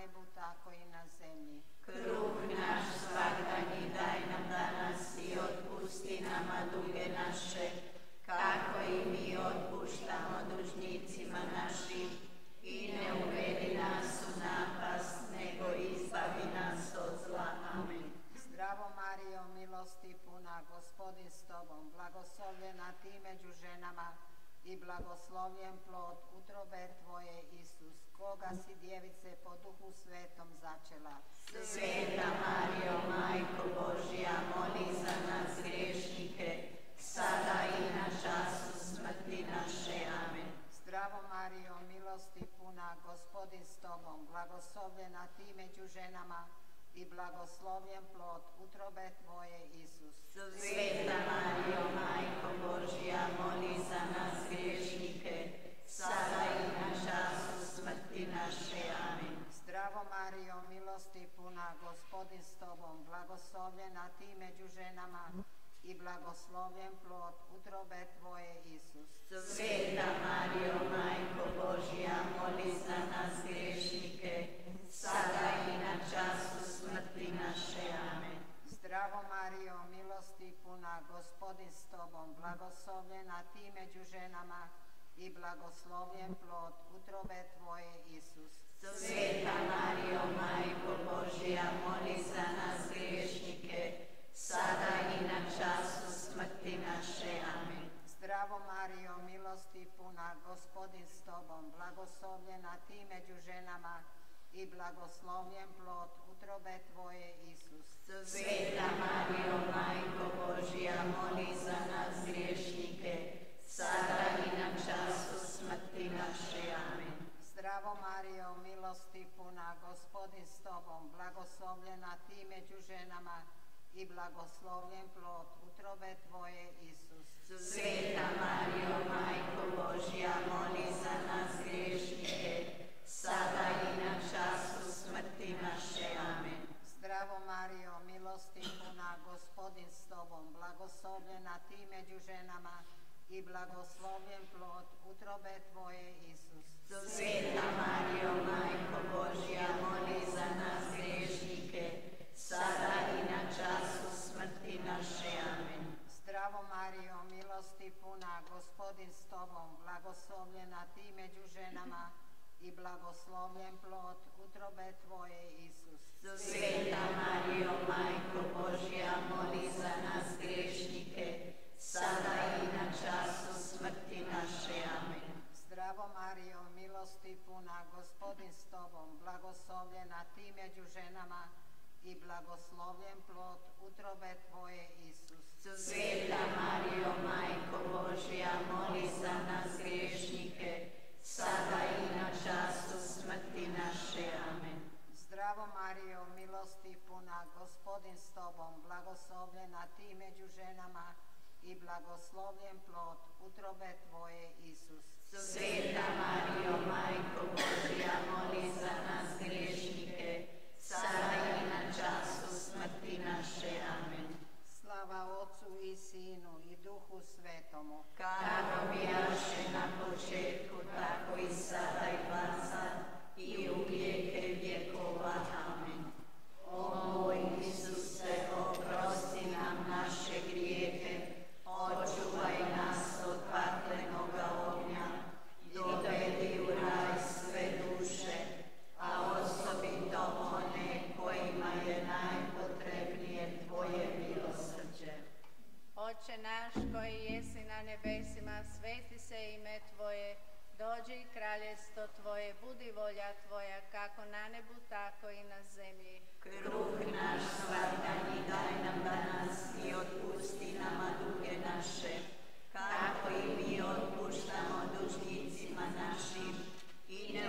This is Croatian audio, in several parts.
nebu, tako i na zemlji. Kruh naš svakdanji daj nam danas i otpusti nama duge naše, Oče naš koji jesi na nebesima, sveti se ime Tvoje, dođi kraljestvo Tvoje, budi volja Tvoja, kako na nebu, tako i na zemlji. Kruh naš svatanji daj nam danas i otpusti nama duge naše, kako i mi otpuštamo dužnicima našim i ne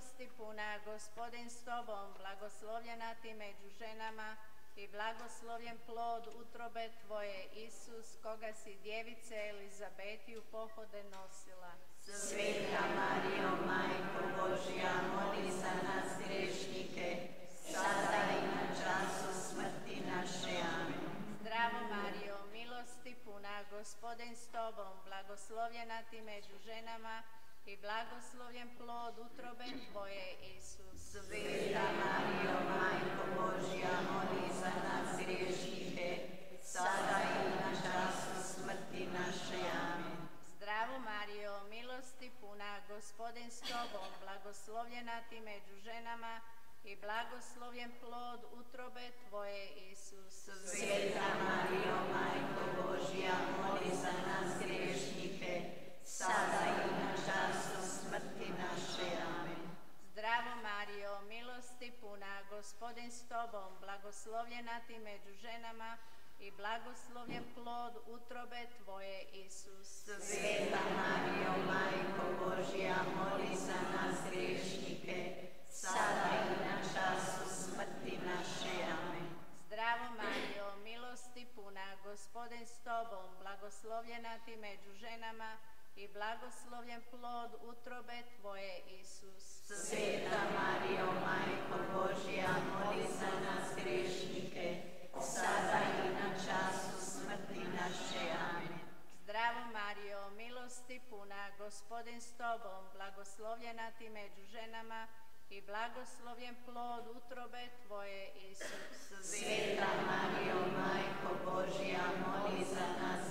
milosti puna, gospodin s tobom, blagoslovljena ti među ženama i blagoslovljen plod utrobe tvoje, Isus, koga si djevice Elizabeti u pohode nosila. Sveta Marijo, Majko Božja, moli za nas grešnike, sada i na času smrti naše. Amen. Zdravo Marijo, milosti puna, gospodin s tobom, blagoslovljena ti među ženama i blagoslovljen plod utrobe Tvoje, Isus. Sveta Marijo, Majko Božja, moli za nas griješnike, sada i na času smrti naše. Amen. Zdravo Marijo, milosti puna, gospodin s Tobom, blagoslovljena ti među ženama i blagoslovljen plod utrobe Tvoje, Isus. Sveta Marijo, Majko Božja, moli za nas griješnike, sada i na času smrti naše. Amen. Zdravo Marijo, milosti puna, gospodin s Tobom, blagoslovljena ti među ženama i blagoslovljen plod utrobe Tvoje, Isus. Sveta Marijo, Majko Božja, moli za nas griješnike, sada i na času smrti naše. Amen. Zdravo Marijo, milosti puna, gospodin s Tobom, blagoslovljena ti među ženama i blagoslovljen plod utrobe Tvoje, Isus. Sveta Marijo, Majko Božja, moli za nas griješnike, sada i na času smrti naše. Amen. Zdravo Marijo, milosti puna, gospodin s Tobom, blagoslovljena ti među ženama i blagoslovljen plod utrobe Tvoje, Isus. Sveta Marijo, Majko Božja, moli za nas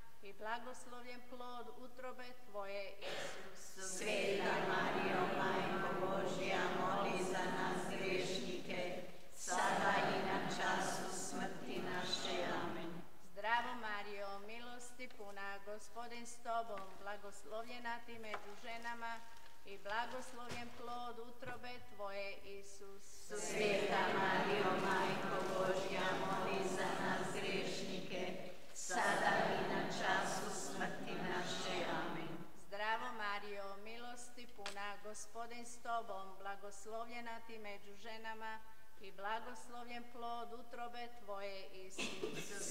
i blagoslovljen plod utrobe Tvoje, Isus. Sveta Marijo, Majko Božja, moli za nas griješnike, sada i na času smrti naše. Amen. Zdravo Marijo, milosti puna, gospodin s Tobom, blagoslovljena ti među ženama i blagoslovljen plod utrobe Tvoje, Isus. Sveta Marijo, Majko Božja, moli za nas griješnike, sada i na času smrti naše. Amen. Zdravo Marijo, milosti puna, gospodin s Tobom, blagoslovljena ti među ženama i blagoslovljen plod utrobe Tvoje, Isus.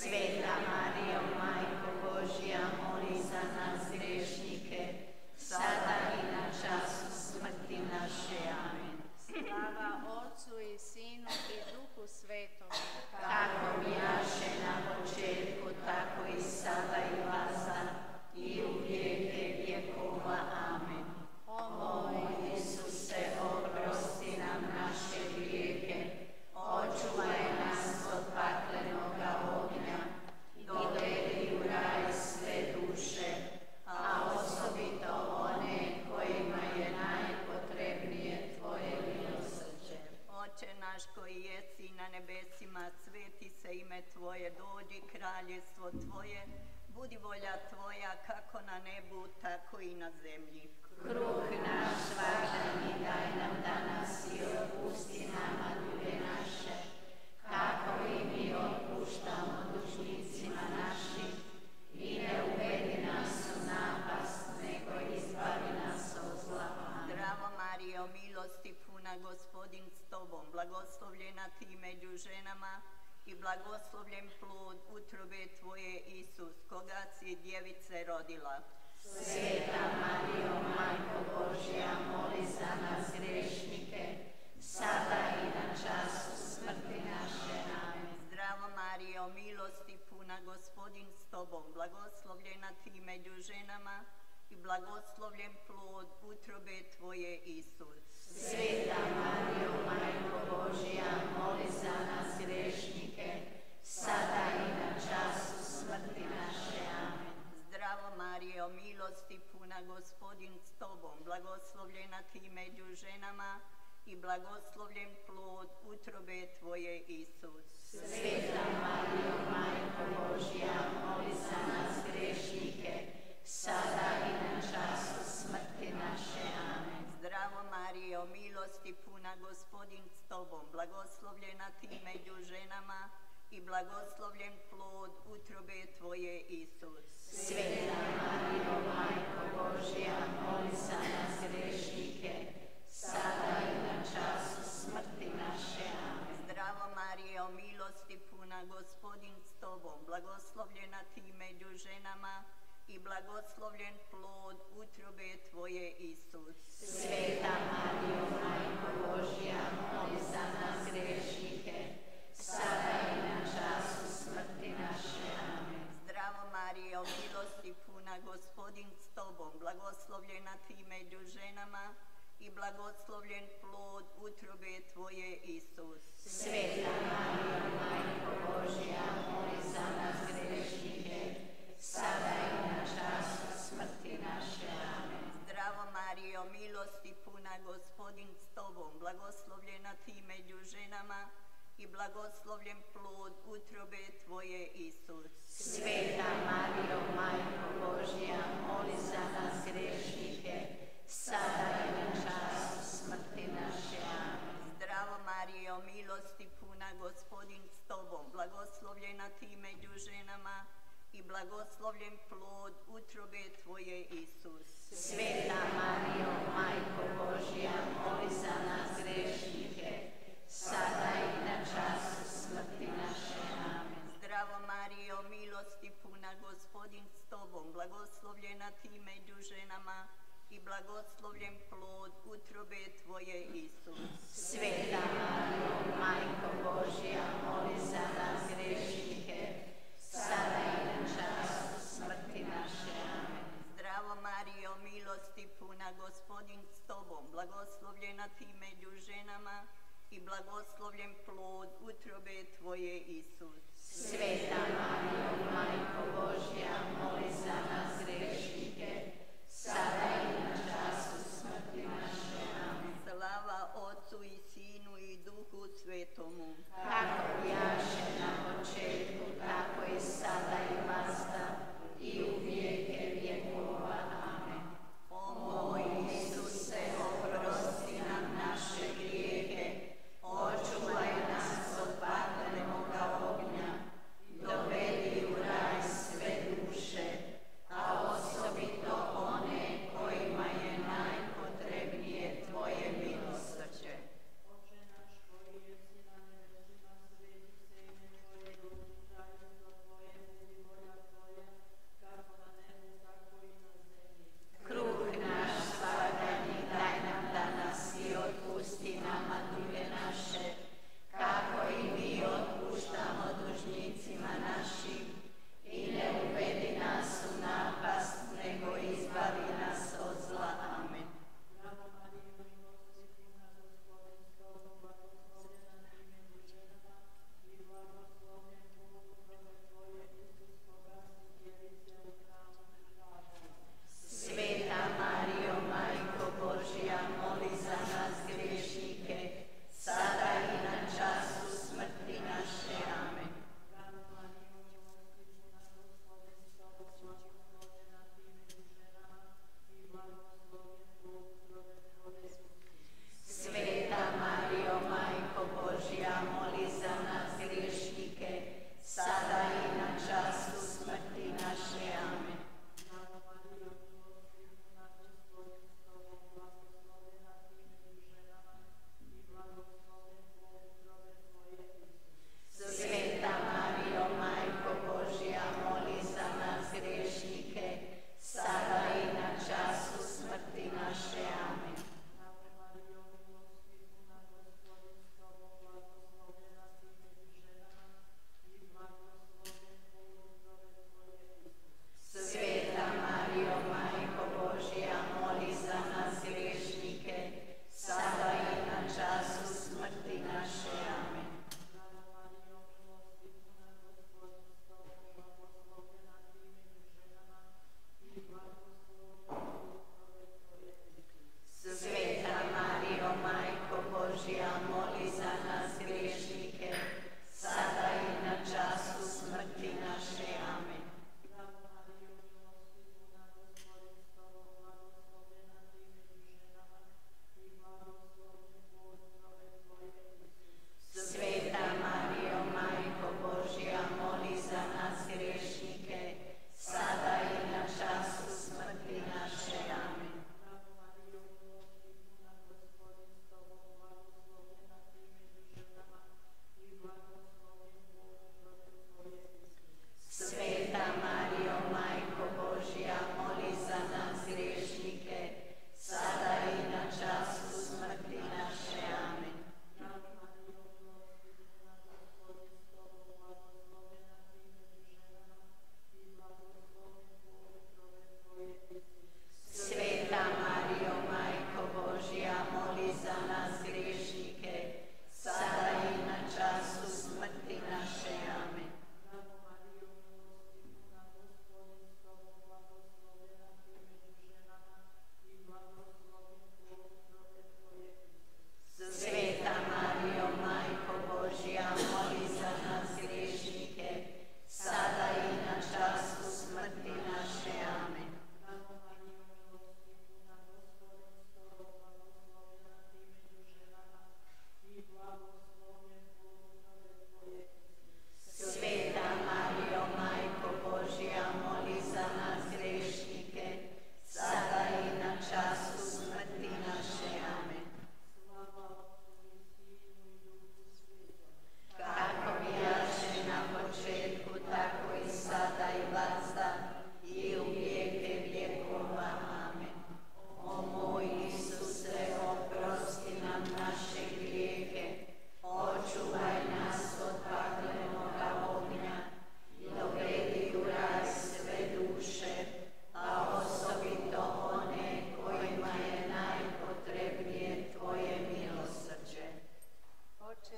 Sveta Marijo, Majko Božja, moli za nas griješnike, sada i na času smrti naše. Amen. Slava Otcu i Sinu i Duhu Svetomu. Kako bijaše na početku, tako i sada i vazda, i u vijeke vjekova. Amen. O O moj Isuse, oprosti nam naše grijehe, očuvaj nas od paklenoga ognja, dovedi u raj sve duše, a osobito one kojima je najpotrebnije Tvoje milosrđe. Oče naš koji jesi na nebesima, sveti se ime Tvoje, dođi kraljestvo Tvoje, budi volja Tvoja kako na nebu, tako i na zemlji. Kruh naš svakodnevni daj nam danas i otpusti nama duge naše, blagoslovljena Ti među ženama i blagoslovljen plod utrobe Tvoje, Isus, koga si djevice rodila. Sveta Marijo, Majko Božja, moli za nas grešnike, sada i na času smrti naše. Amen. Zdravo Marijo, milosti puna, gospodin s Tobom, blagoslovljena Ti među ženama i blagoslovljen plod utrobe Tvoje, Isus. Sveta Marijo, Majko Božja, moli za nas grešnike, sada i na času smrti naše. Amen. Zdravo Marijo, milosti puna, gospodin s Tobom, blagoslovljena Ti među ženama i blagoslovljen plod utrobe Tvoje, Isus. Sveta Marijo, Majko Božja, moli za nas grešnike, sada i na času smrti naše. Zdravo Marijo, milosti puna, gospodin s Tobom, blagoslovljena Ti među ženama i blagoslovljen plod utrobe Tvoje, Isus. Sveta Marijo, Majko Božja, moli za nas grešnike, sada i na času smrti naše. Amen. Zdravo Marijo, milosti puna, gospodin s Tobom, blagoslovljena Ti među ženama i blagoslovljen plod utrobe Tvoje, Isus. Sveta Marijo, Majko Božja, moli za nas grešnike, sada i na času smrti naše. Amen. Zdravo Marijo, milosti puna, gospodin s Tobom, blagoslovljena Ti među ženama i blagoslovljen plod utrobe Tvoje, Isus. Sveta Marijo, Majko Božja, moli za nas grešnike, sada i na času smrti naše. Amen. Milosti puna, gospodin s Tobom, blagoslovljena Ti među ženama i blagoslovljen plod utrobe Tvoje, Isus. Sveta Marijo, Majko Božja, moli za nas grešnike, sada i na času smrti naše. Amen. Zdravo Marijo, milosti puna, gospodin s Tobom, blagoslovljena Ti među ženama i blagoslovljen plod utrobe Tvoje, Isus. Sveta Marijo, Majko Božja, moli za nas grešnike, sada i na času smrti naše. Amen. Zdravo Marijo, milosti puna, gospodin s Tobom, blagoslovljena Ti među ženama i blagoslovljen plod utrobe Tvoje, Isus. Sveta Marijo, Majko Božja, moli za nas grešnike, sada i na času smrti naše. Amen. Zdravo Marijo, gospodin s Tobom, blagoslovljena Ti među ženama i blagoslovljen plod utrobe Tvoje, Isus. Sveta Marijo, Majko Božja, moli za nas grešnike, sada i na času smrti naše. Amen. Slava Otcu i Sinu i Duhu Svetomu. Kako jaše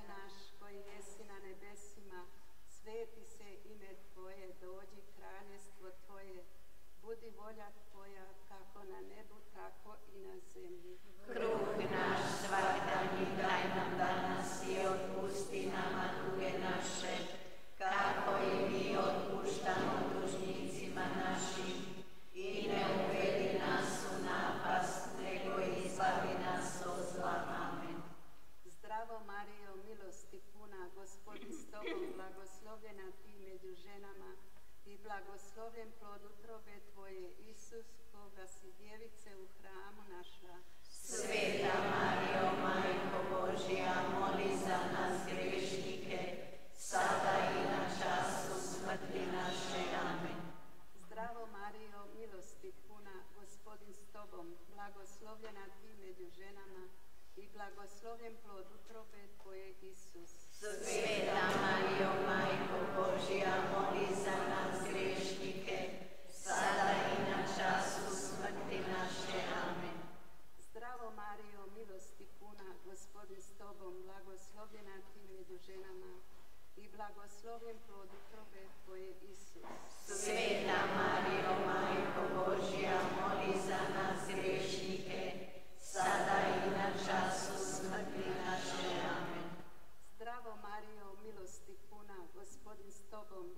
naš koji jesi na nebesima, sveti se ime Tvoje, dođi kraljestvo Tvoje, budi volja Tvoja kako na nebu, tako i na zemlji. Kruh naš svakdanji daj nam danas i otpusti nama blagoslovljena ti među ženama i blagoslovljen plod utrobe tvoje, Isus, koga si djevice u hramu našla. Sveta Marijo, Majko Božja, moli za nas grešnike, sada i na času smrti naše. Amen. Zdravo Marijo, milosti puna, gospodin s tobom, blagoslovljena ti među ženama i blagoslovljen plod utrobe tvoje, Isus. Sveta Marijo, Majko Božja, moli za nas grešnike, sada i na času smrti naše. Amen. Zdravo Marijo, milosti puna, gospodin s tobom, blagoslovljena ti među ženama i blagoslovljen plod utrobe tvoje, Isus. Sveta Marijo, Majko Božja, moli za nas grešnike, sada i na času smrti naše. Amen. Zdravo Marijo, milosti puna, gospodin s tobom,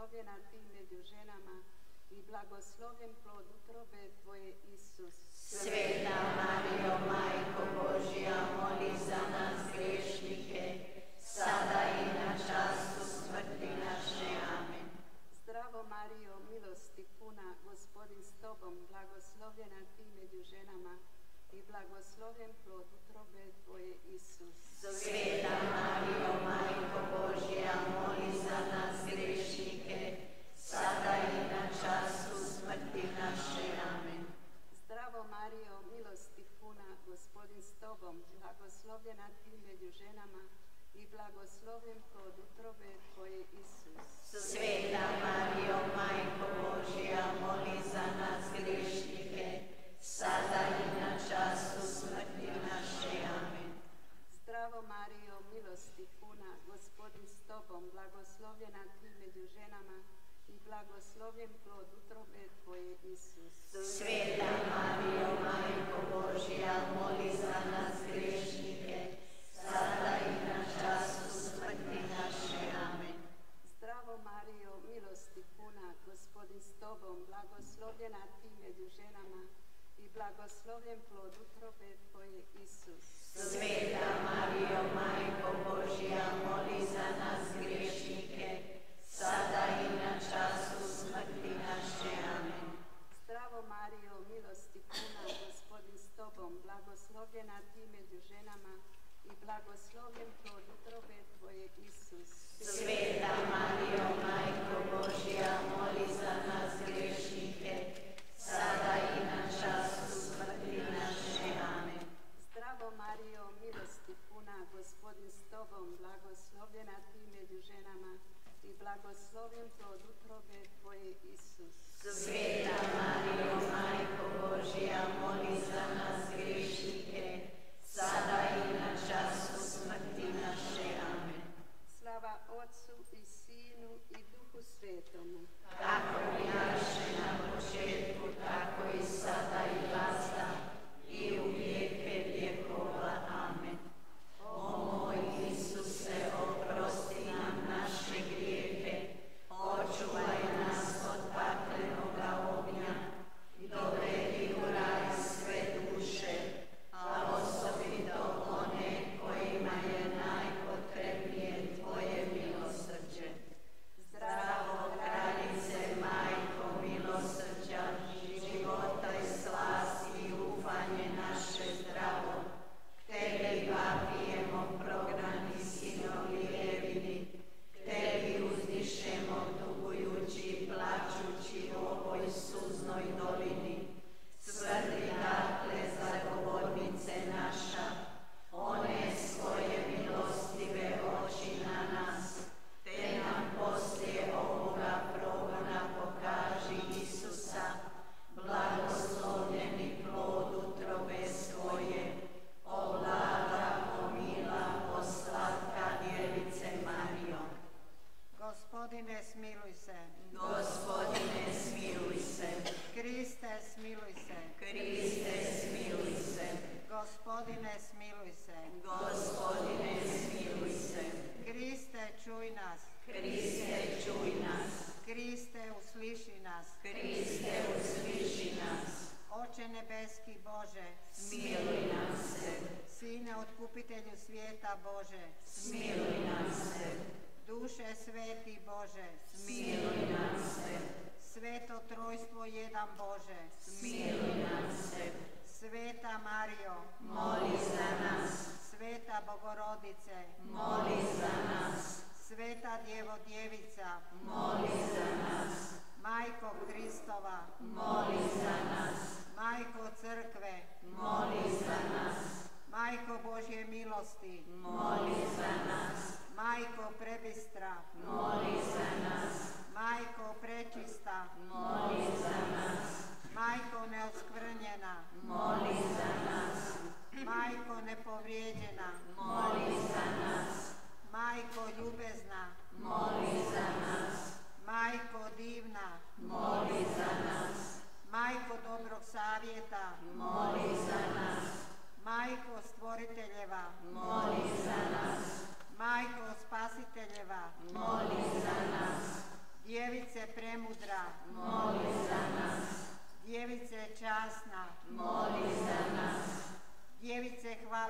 blagoslovljena ti među ženama i blagoslovljen plod utrobe tvoje, Isus. Sveta Marijo, Majko Božja, moli za nas grešnike, sada i na času smrti naše. Amen. Zdravo Marijo, milosti puna, gospodin s tobom, blagoslovljena ti među ženama i blagoslovljen plod utrobe tvoje, Isus. Sveta Marijo, Majko Božja, moli za nas grešnike, sada i na času smrti naše. Amen. Zdravo Marijo, milosti puna, gospodin s tobom, blagoslovljena ti među ženama i blagoslovljen plod utrobe tvoje, Isus. Sveta Marijo, Majko Božja, moli za nas grešnike, sada i na času smrti naše. Amen. Zdravo Marijo, milosti puna, gospodin s tobom, blagoslovljena ti među ženama i blagoslovljen plod utrobe tvoje, Isus. Sveta Marijo, Majko Božja, moli za nas grešnike, sada i na času smrti naše. Amen. Zdravo Marijo, milosti puna, gospodin s tobom, blagoslovljena ti među ženama i blagoslovljen plod utrobe tvoje, Isus. Sveta Marijo, Majko Božja, moli za nas grešnike, sada i na času smrti naše. Amen. Zdravo Marijo, milosti puna, gospodin s tobom, blagoslovljena ti među ženama i blagoslovljen plod utrobe tvoje, Isus. Sveta Marijo, Majko Božja, moli za nas grešnike, sada i na času smrti naše. Amen. Zdravo Marijo, milosti puna, gospodin s tobom, blagoslovljena ti među ženama i blagoslovljen plod utrobe tvoje, Isus. Sveta Marijo, Majko Božja, moli za nas grešnike, sada i na času smrti naše. Amen. Slava Otcu i Sinu i Duhu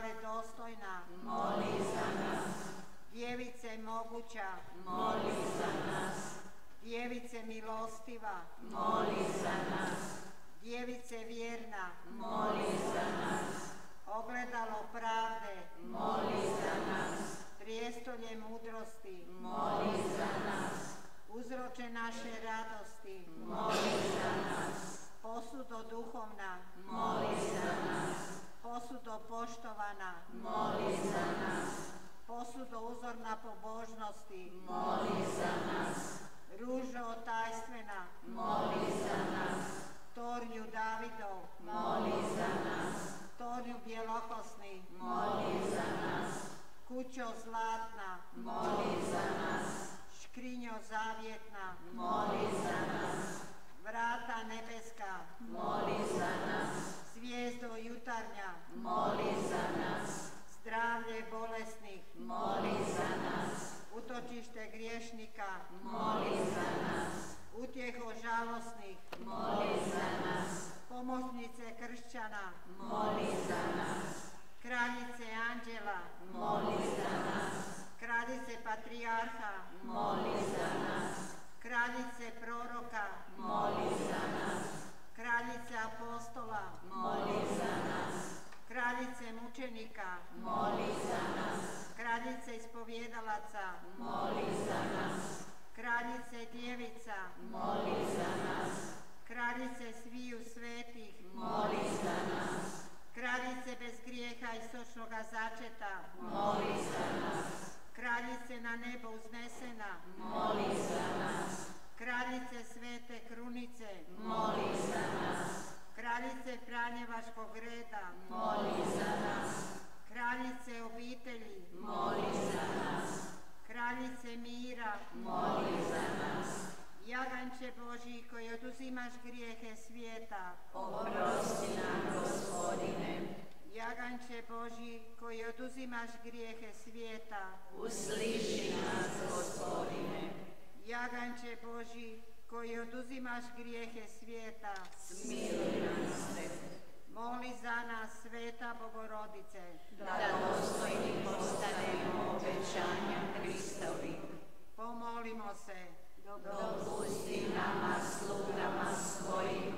Hvale dostojna, Moli za nas. Djevice moguća, Moli za nas. Djevice milostiva, Moli za nas. Djevice vjerna, Moli za nas. ogledalo pravde, Moli za nas. prijestolje mudrosti, Moli za nas. uzroče naše radosti, Moli za nas. posudo duhovna, Moli za nas. Posudo poštovana, Moli za nas. posudo uzorna pobožnosti, Moli za nas. ružo tajstvena, Moli za nas. tornju Davidov, Moli za nas. tornju bjelokosni, Moli za nas. kućo zlatna, Moli za nas. škrinjo zavjetna, Moli za nas. vrata nebeska, Moli za nas. Zvijezdo jutarnja, Moli za nas. zdravlje bolesnih, Moli za nas. utočište griješnika, Moli za nas. utjeho žalosnih, Moli za nas. pomoćnice kršćana, Moli za nas. kraljice anđela, Moli za nas. kraljice patrijarha, Moli za nas. kraljice proroka, Moli za nas. Kraljice apostola, Moli za nas. kraljice mučenika, Moli za nas. kraljice ispovjedalaca, Moli za nas. kraljice djevica, Moli za nas. kraljice sviju svetih, Moli za nas. kraljice bez grijeha i sočnoga začeta, Moli za nas. kraljice na nebo uznesena, Moli za nas. Kraljice svete krunice, Moli za nas. kraljice Franjevačkog reda, Moli za nas. kraljice obitelji, Moli za nas. kraljice mira, Moli za nas. jaganče Božji koji oduzimaš grijehe svijeta, Oprosti nam, Gospodine. jaganče Božji koji oduzimaš grijehe svijeta, Usliši nas, Gospodine. Jaganče Božji koji oduzimaš grijehe svijeta, Smiluj nas se. moli za nas sveta Bogorodice, Da dostojni postanemo obećanja Kristovi. pomolimo se, Dopusti nama, slugama svojim,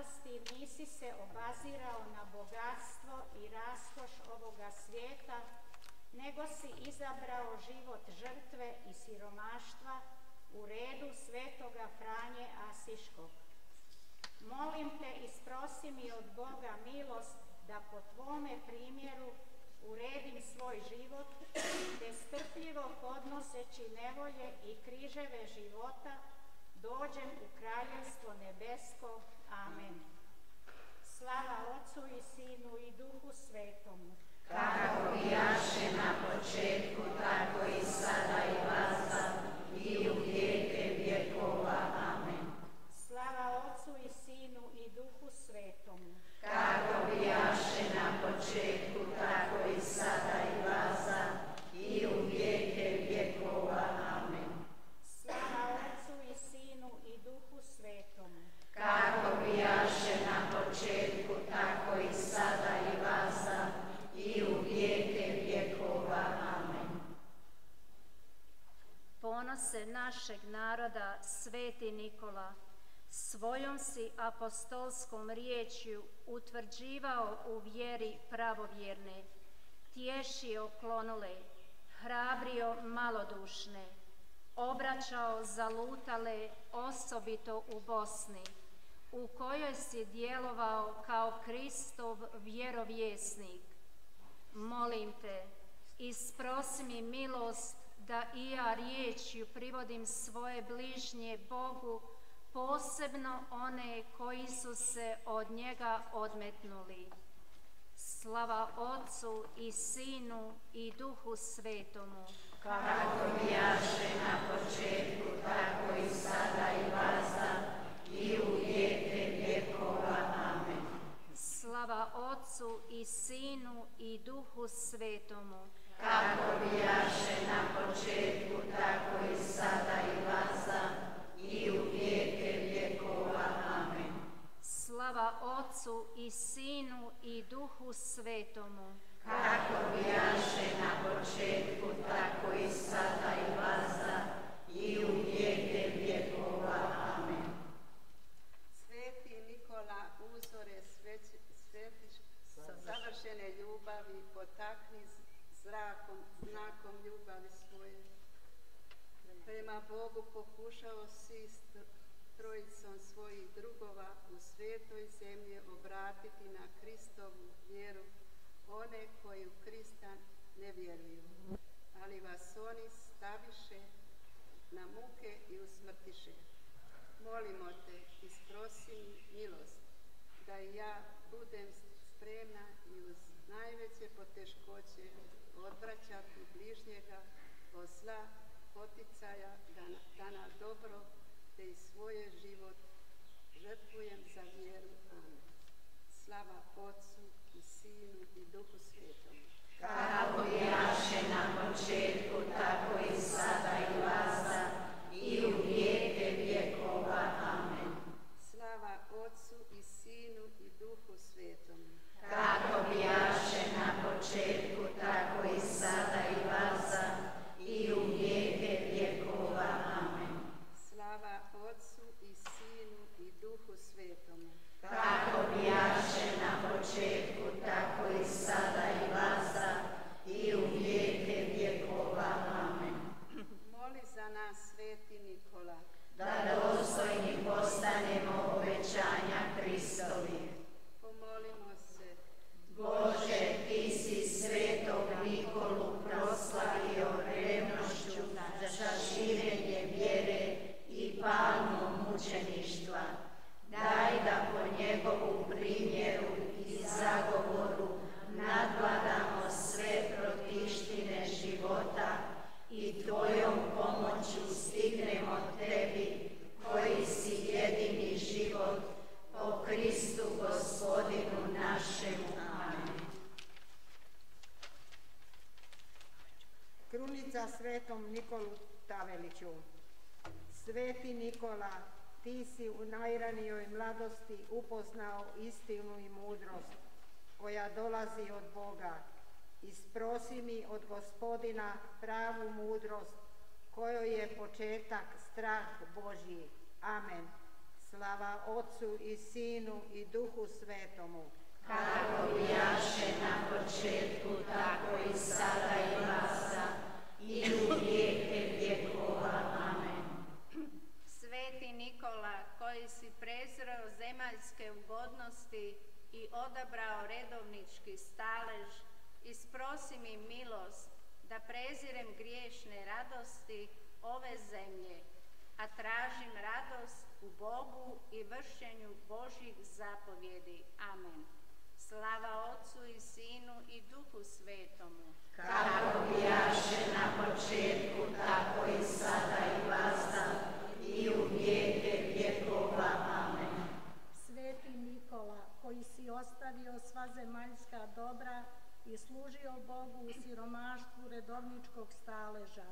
mladosti nisi se obazirao na bogatstvo i raskoš ovoga svijeta, nego si izabrao život žrtve i siromaštva u redu svetoga Franje Asiškog. Molim te isprosi mi od Boga milost da po tvome primjeru uredim svoj život, te strpljivo podnoseći nevolje i križeve života, dođem u kraljevstvo nebesko. Amen. Slava Otcu i Sinu i Duhu Svetomu. Kako bijaše na početku, tako i sada i vazda i u vijeke vjekova. Amen. Slava Otcu i Sinu i Duhu Svetomu. Kako bijaše na početku, tako i sada i vazda i u vijeke vjekova. Amen. Slava Otcu i Sinu i Duhu Svetomu. Kako bijaše na početku, tako i sada i vazda i u vijeke vjekova. Amen. Ponose našeg naroda, sveti Nikola, svojom si apostolskom riječju utvrđivao u vjeri pravovjerne, tješio klonule, hrabrio malodušne, obraćao zalutale osobito u Bosni, u kojoj si djelovao kao Kristov vjerovjesnik. Molim te, isprosi mi milost da i ja riječju privodim svoje bližnje Bogu, posebno one koji su se od njega odmetnuli. Slava Otcu i Sinu i Duhu Svetomu. Kako bijaše na početku, tako i sada i vazda i u vijeke vjekova. Amen. Slava Otcu i Sinu i Duhu Svetomu. Kako bijaše na početku, tako i sada i vazda i u vijeke vjekova. Amen. Slava Otcu i Sinu i Duhu Svetomu. Kako bijaše na početku, tako i sada i vazda i u vijeke vjekova. Amen. Sveti Nikola, uzore sveć- svetiš sa završene ljubavi, potakni zrakom, znakom ljubavi svoje. Prema Bogu pokušao si s tr- trojicom svojih drugova u svetoj zemlji obratiti na Kristovu vjeru one koji u Krista ne vjeruju, ali vas oni staviše na muke i usmrtiše. Molimo te, isprosi mi milost, da i ja budem spremna i uz najveće poteškoće bližnjega od zla, poticaja da na, da na dobro, te i svoje život žrtvujem za vjeru. Amen. Slava Otcu i Sinu i Duhu Svetom. Kako bijaše na početku, tako i sada i vazda i u vijeke vjekova. Amen. Slava Otcu i Sinu i Duhu Svetom. Kako bijaše na početku, tako i sada i vazda i u vijeke vjekova. Amen. Slava Otcu i Sinu i Duhu Svetom. Kako bijaše na početku, tako i sada i vazda i u vijeke vjekova. Amen. Moli za nas, Sveti Nikola, Da dostojni postanemo obećanja Kristovih. pomolimo se. Bože, Ti si svetog Nikolu proslavio revnošću za širenje vjere i palmu mučeništva. Daj da po njegovu primjeru i zagovoru nadvladamo sve protištine života i Tvojom pomoću stignemo Tebi, koji si jedini život, po Kristu Gospodinu našemu. Amen. Krunica svetom Nikolu Taveliću. Sveti Nikola, ti si u najranijoj mladosti upoznao istinu i mudrost koja dolazi od Boga. Isprosi mi od gospodina pravu mudrost kojoj je početak strah Božji. Amen. Slava Otcu i Sinu i Duhu Svetomu. Kako bijaše na početku, tako i sada i vasa, i. Amen. Sveti Nikola, koji si prezreo zemaljske ugodnosti i odabrao redovnički stalež, isprosi mi milost da prezirem griješne radosti ove zemlje, a tražim radost u Bogu i vršenju Božjih zapovjedi. Amen. Slava Otcu i Sinu i Duhu Svetomu. Kako bijaše na početku, tako i sada i vasa, i u vijeke vjekova. Amen. Sveti Nikola, koji si ostavio sva zemaljska dobra i služio Bogu u siromaštvu redovničkog staleža,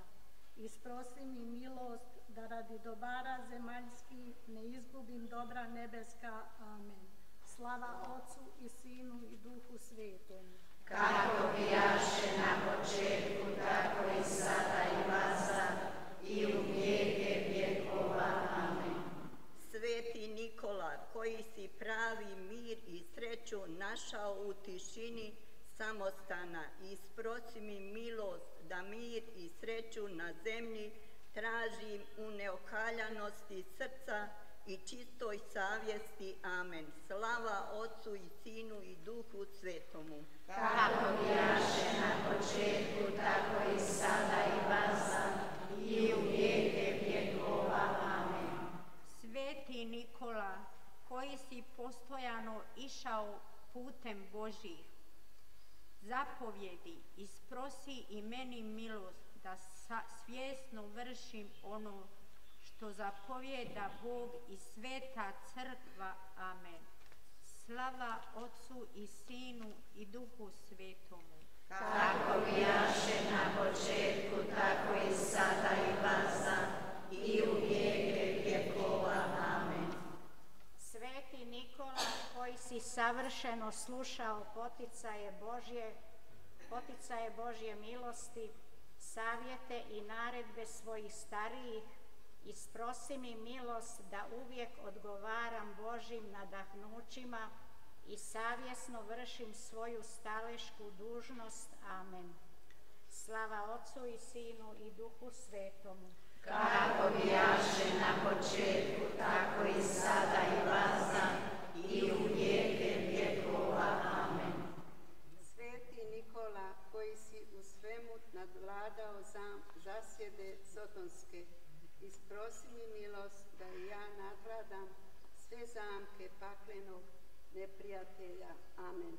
isprosi mi milost da radi dobara zemaljskih ne izgubim dobra nebeska. Amen. Slava Otcu i Sinu i Duhu Svetom. Kako bijaše na početku, tako i sada i vasa, i u vijeke vjekova. Amen. Sveti Nikola, koji si pravi mir i sreću našao u tišini samostana, isprosi mi milost da mir i sreću na zemlji tražim u neokaljanosti srca i čistoj savjesti. Amen. Slava Otcu i Sinu i Duhu Svetomu. Kako bijaše na početku, tako i sada i vasa, i u vijeke vjekova. Amen. Sveti Nikola, koji si postojano išao putem Božih zapovjedi, isprosi i meni milost da sa- svjesno vršim ono što zapovjeda Bog i sveta crkva. Amen. Slava Otcu i Sinu i Duhu Svetomu. Kako bijaše na početku, tako i sada i vasa, i u vijeke vjekova. Amen. Sveti Nikola, koji si savršeno slušao poticaje Božje, poticaje Božje milosti, savjete i naredbe svojih starijih, isprosi mi milost da uvijek odgovaram Božim nadahnućima i savjesno vršim svoju stalešku dužnost. Amen. Slava Otcu i Sinu i Duhu Svetomu. Kako bijaše na početku, tako i sada i vasa, i u vijeke vjekova. Amen. Sveti Nikola, koji si u svemu nadvladao zam, zasjede sotonske, isprosi mi milost da i ja nadvladam sve zamke paklenog neprijatelja. Amen.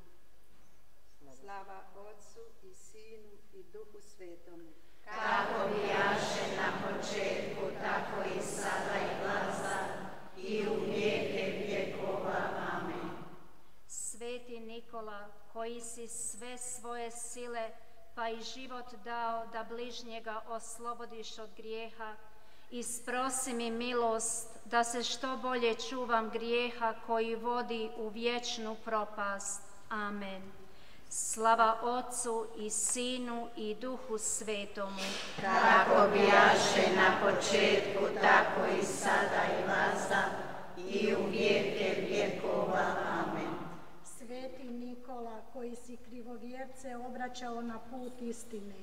Slava Otcu i Sinu i Duhu Svetomu. Kako bijaše na početku, tako i sada i vasa, i u vijeke vjekova. Amen. Sveti Nikola, koji si sve svoje sile pa i život dao da bližnjega oslobodiš od grijeha, isprosi mi milost da se što bolje čuvam grijeha koji vodi u vječnu propast. Amen. Slava Otcu i Sinu i Duhu Svetomu. Kako bijaše na početku, tako i sada i vasa, i u vijeke vjekova. Amen. Sveti Nikola, koji si krivovjerce obraćao na put istine,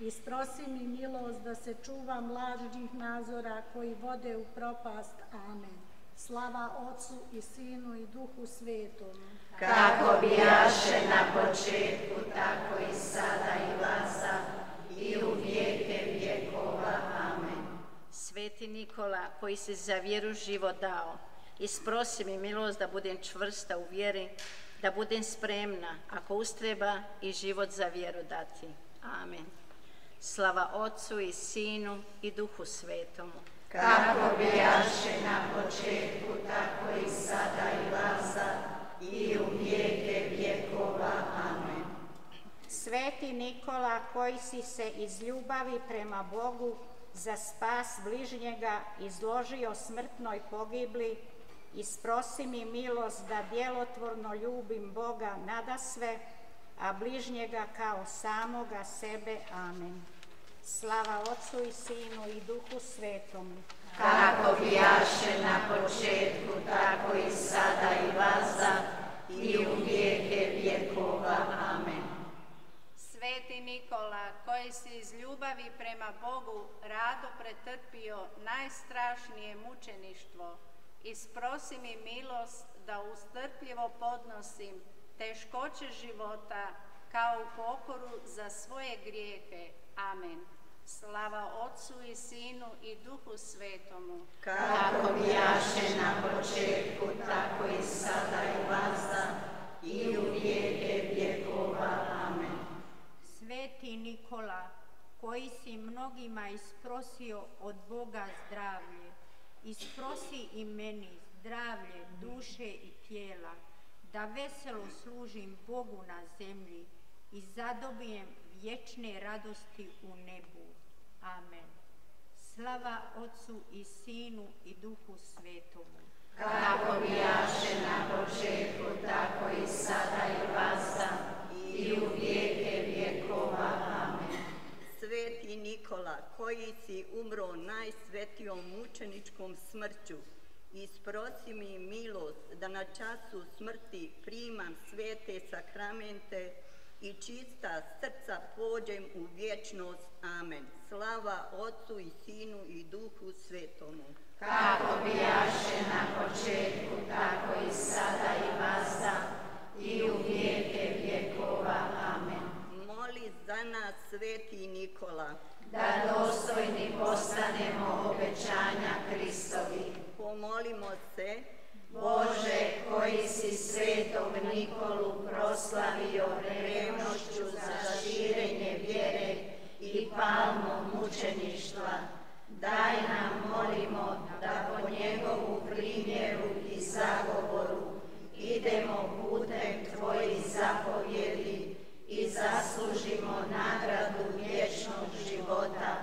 isprosi mi milost da se čuvam lažnih nazora koji vode u propast. Amen. Slava Otcu i Sinu i Duhu Svetom. Kako bijaše na početku, tako i sada i vasa, i u vijeke vjekova. Amen. Sveti Nikola, koji si za vjeru život dao, isprosi mi milost da budem čvrsta u vjeri, da budem spremna, ako ustreba, i život za vjeru dati. Amen. Slava Otcu i Sinu i Duhu Svetomu. Kako bijaše na početku, tako i sada i vasa, i u vijeke vjekova. Amen. Sveti Nikola, koji si se iz ljubavi prema Bogu za spas bližnjega izložio smrtnoj pogibli, isprosi mi milost da djelotvorno ljubim Boga nadasve, a bližnjega kao samoga sebe. Amen. Slava Otcu i Sinu i Duhu Svetom. Kako bijaše na početku, tako i sada i vaza i u vijeke vjekova. Amen. Sveti Nikola, koji si iz ljubavi prema Bogu rado pretrpio najstrašnije mučeništvo, isprosi mi milost da ustrpljivo podnosim teškoće života kao pokoru za svoje grijehe. Amen. Slava Otcu i Sinu i Duhu Svetomu. Kako bijaše na početku, tako i sada i vazda i u vijeke vjekova. Amen. Sveti Nikola, koji si mnogima isprosio od Boga zdravlje, isprosi i meni zdravlje duše i tijela, da veselo služim Bogu na zemlji i zadobijem vječne radosti u nebu. Amen. Slava Otcu i Sinu i Duhu Svetomu. Kako bijaše na početku, tako i sada i vazda i u vijeke vjekova. Amen. Sveti Nikola, koji si umro najsvetijom mučeničkom smrću, isprosi mi milost da na času smrti primam svete sakramente i čista srca pođem u vječnost. Amen. Slava Otcu i Sinu i Duhu Svetomu. Kako bijaše na početku, tako i sada i vazda i u vijeke vjekova. Amen. Moli za nas, Sveti Nikola, Da dostojni postanemo obećanja Kristovih. Pomolimo se Bože, koji si svetog Nikolu proslavio revnošću za širenje vjere i palmom mučeništva, daj nam, molimo, da po njegovu primjeru i zagovoru idemo putem Tvojih zapovjedi i zaslužimo nagradu vječnog života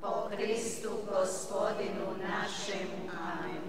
po Kristu Gospodinu našemu. Amen.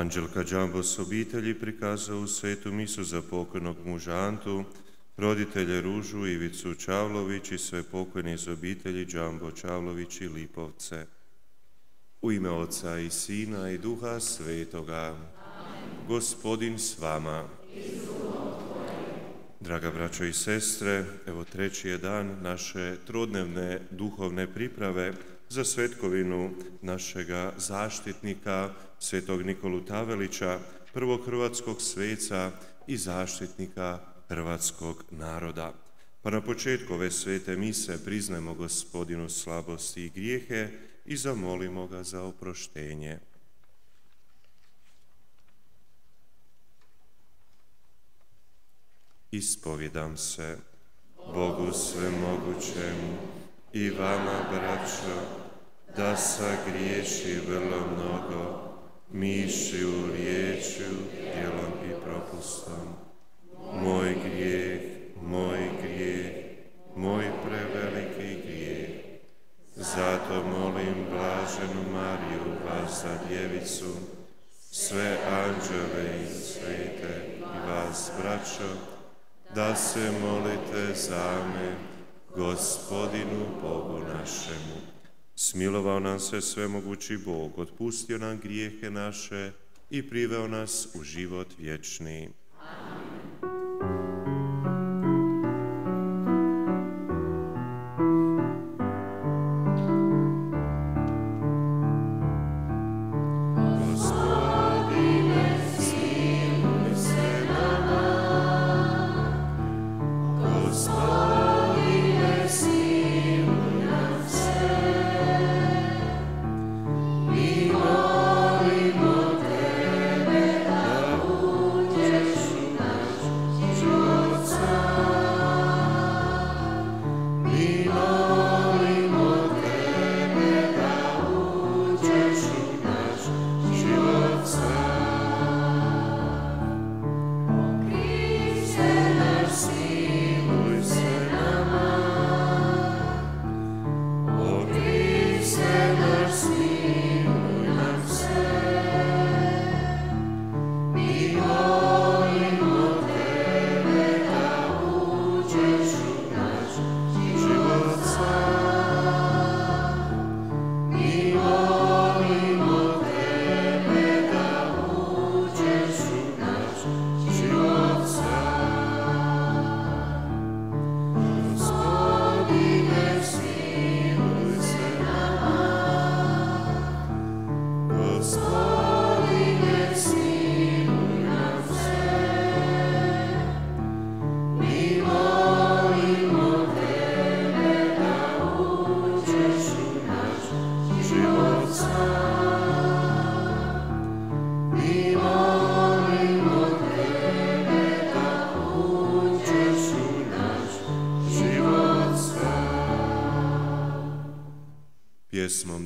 Anđelka Džambo s obitelji prikazao u svetu misu za pokojnog muža Antu, roditelje Ružu, Ivicu Čavlović i sve pokojne iz obitelji Džambo Čavlović i Lipovce. U ime Oca i Sina i Duha Svetoga. Gospodin s vama. Draga braćo i sestre, evo treći je dan naše trodnevne duhovne priprave za svetkovinu našega zaštitnika, svetog Nikolu Tavelića, prvog hrvatskog sveca i zaštitnika hrvatskog naroda. Pa na početku ove svete mise priznajmo gospodinu slabosti i grijehe i zamolimo ga za oproštenje. Ispovjedam se Bogu svemogućemu i vama, braćo, da sagriješi vrlo mnogo, mišiju, riječju, djelom i propustom. Moj grijeh, moj grijeh, moj preveliki grijeh. Zato molim Blaženu Mariju, vas za djevicu, sve anđele i svete i vas, braćo, da se molite za me, gospodinu Bogu našemu. Smilovao nam se svemogući Bog, otpustio nam grijehe naše i priveo nas u život vječni. Gospodine,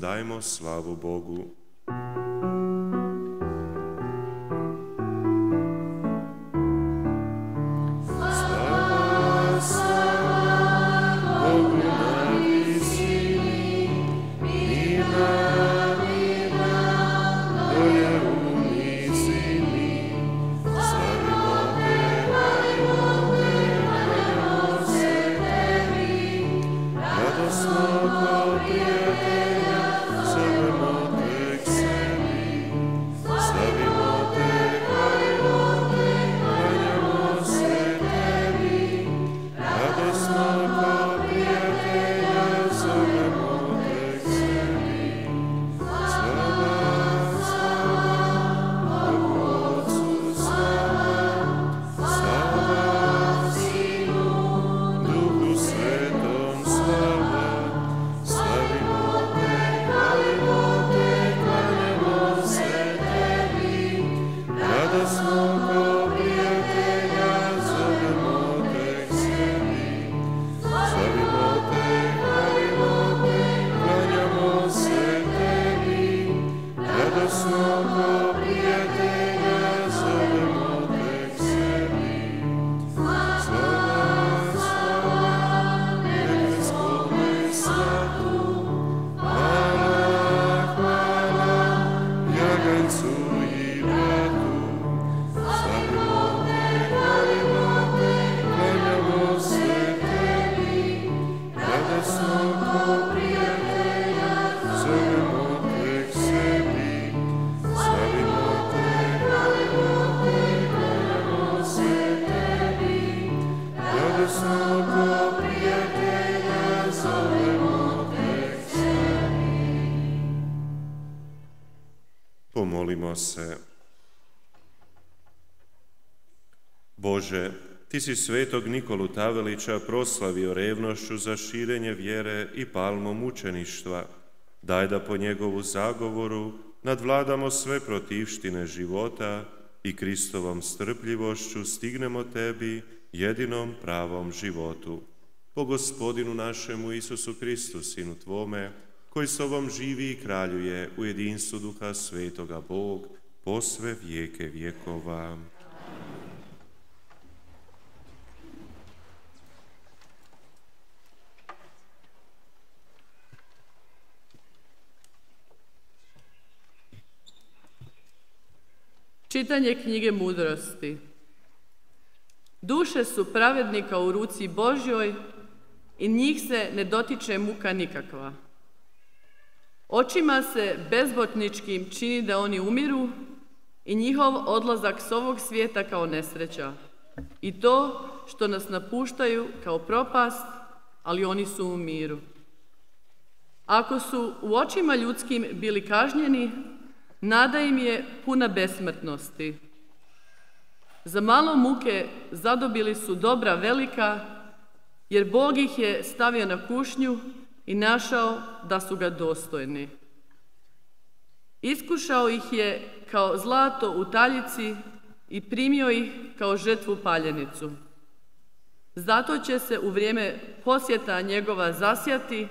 dajmo slavu Bogu. Bože, Ti si svetog Nikolu Tavelića proslavio revnošću za širenje vjere i palmom mučeništva. Daj da po njegovu zagovoru nadvladamo sve protivštine života i Kristovom strpljivošću stignemo Tebi jedinom pravom životu. Po gospodinu našemu Isusu Kristu, Sinu Tvome, koji s ovom živi i kraljuje u jedinstvu Duha Svetoga Bog, posve vijeke vjekova. Čitanje knjige mudrosti. Duše su pravednika u ruci Božjoj i njih se ne dotiče muka nikakva. Očima se bezbotničkim čini da oni umiru i njihov odlazak s ovog svijeta kao nesreća. I to što nas napuštaju kao propast, ali oni su u miru. Ako su u očima ljudskim bili kažnjeni, Nada im je puna besmrtnosti. Za malo muke zadobili su dobra velika, jer Bog ih je stavio na kušnju i našao da su ga dostojni. Iskušao ih je kao zlato u taljici i primio ih kao žetvu paljenicu. Zato će se u vrijeme posjeta njegova zasjati,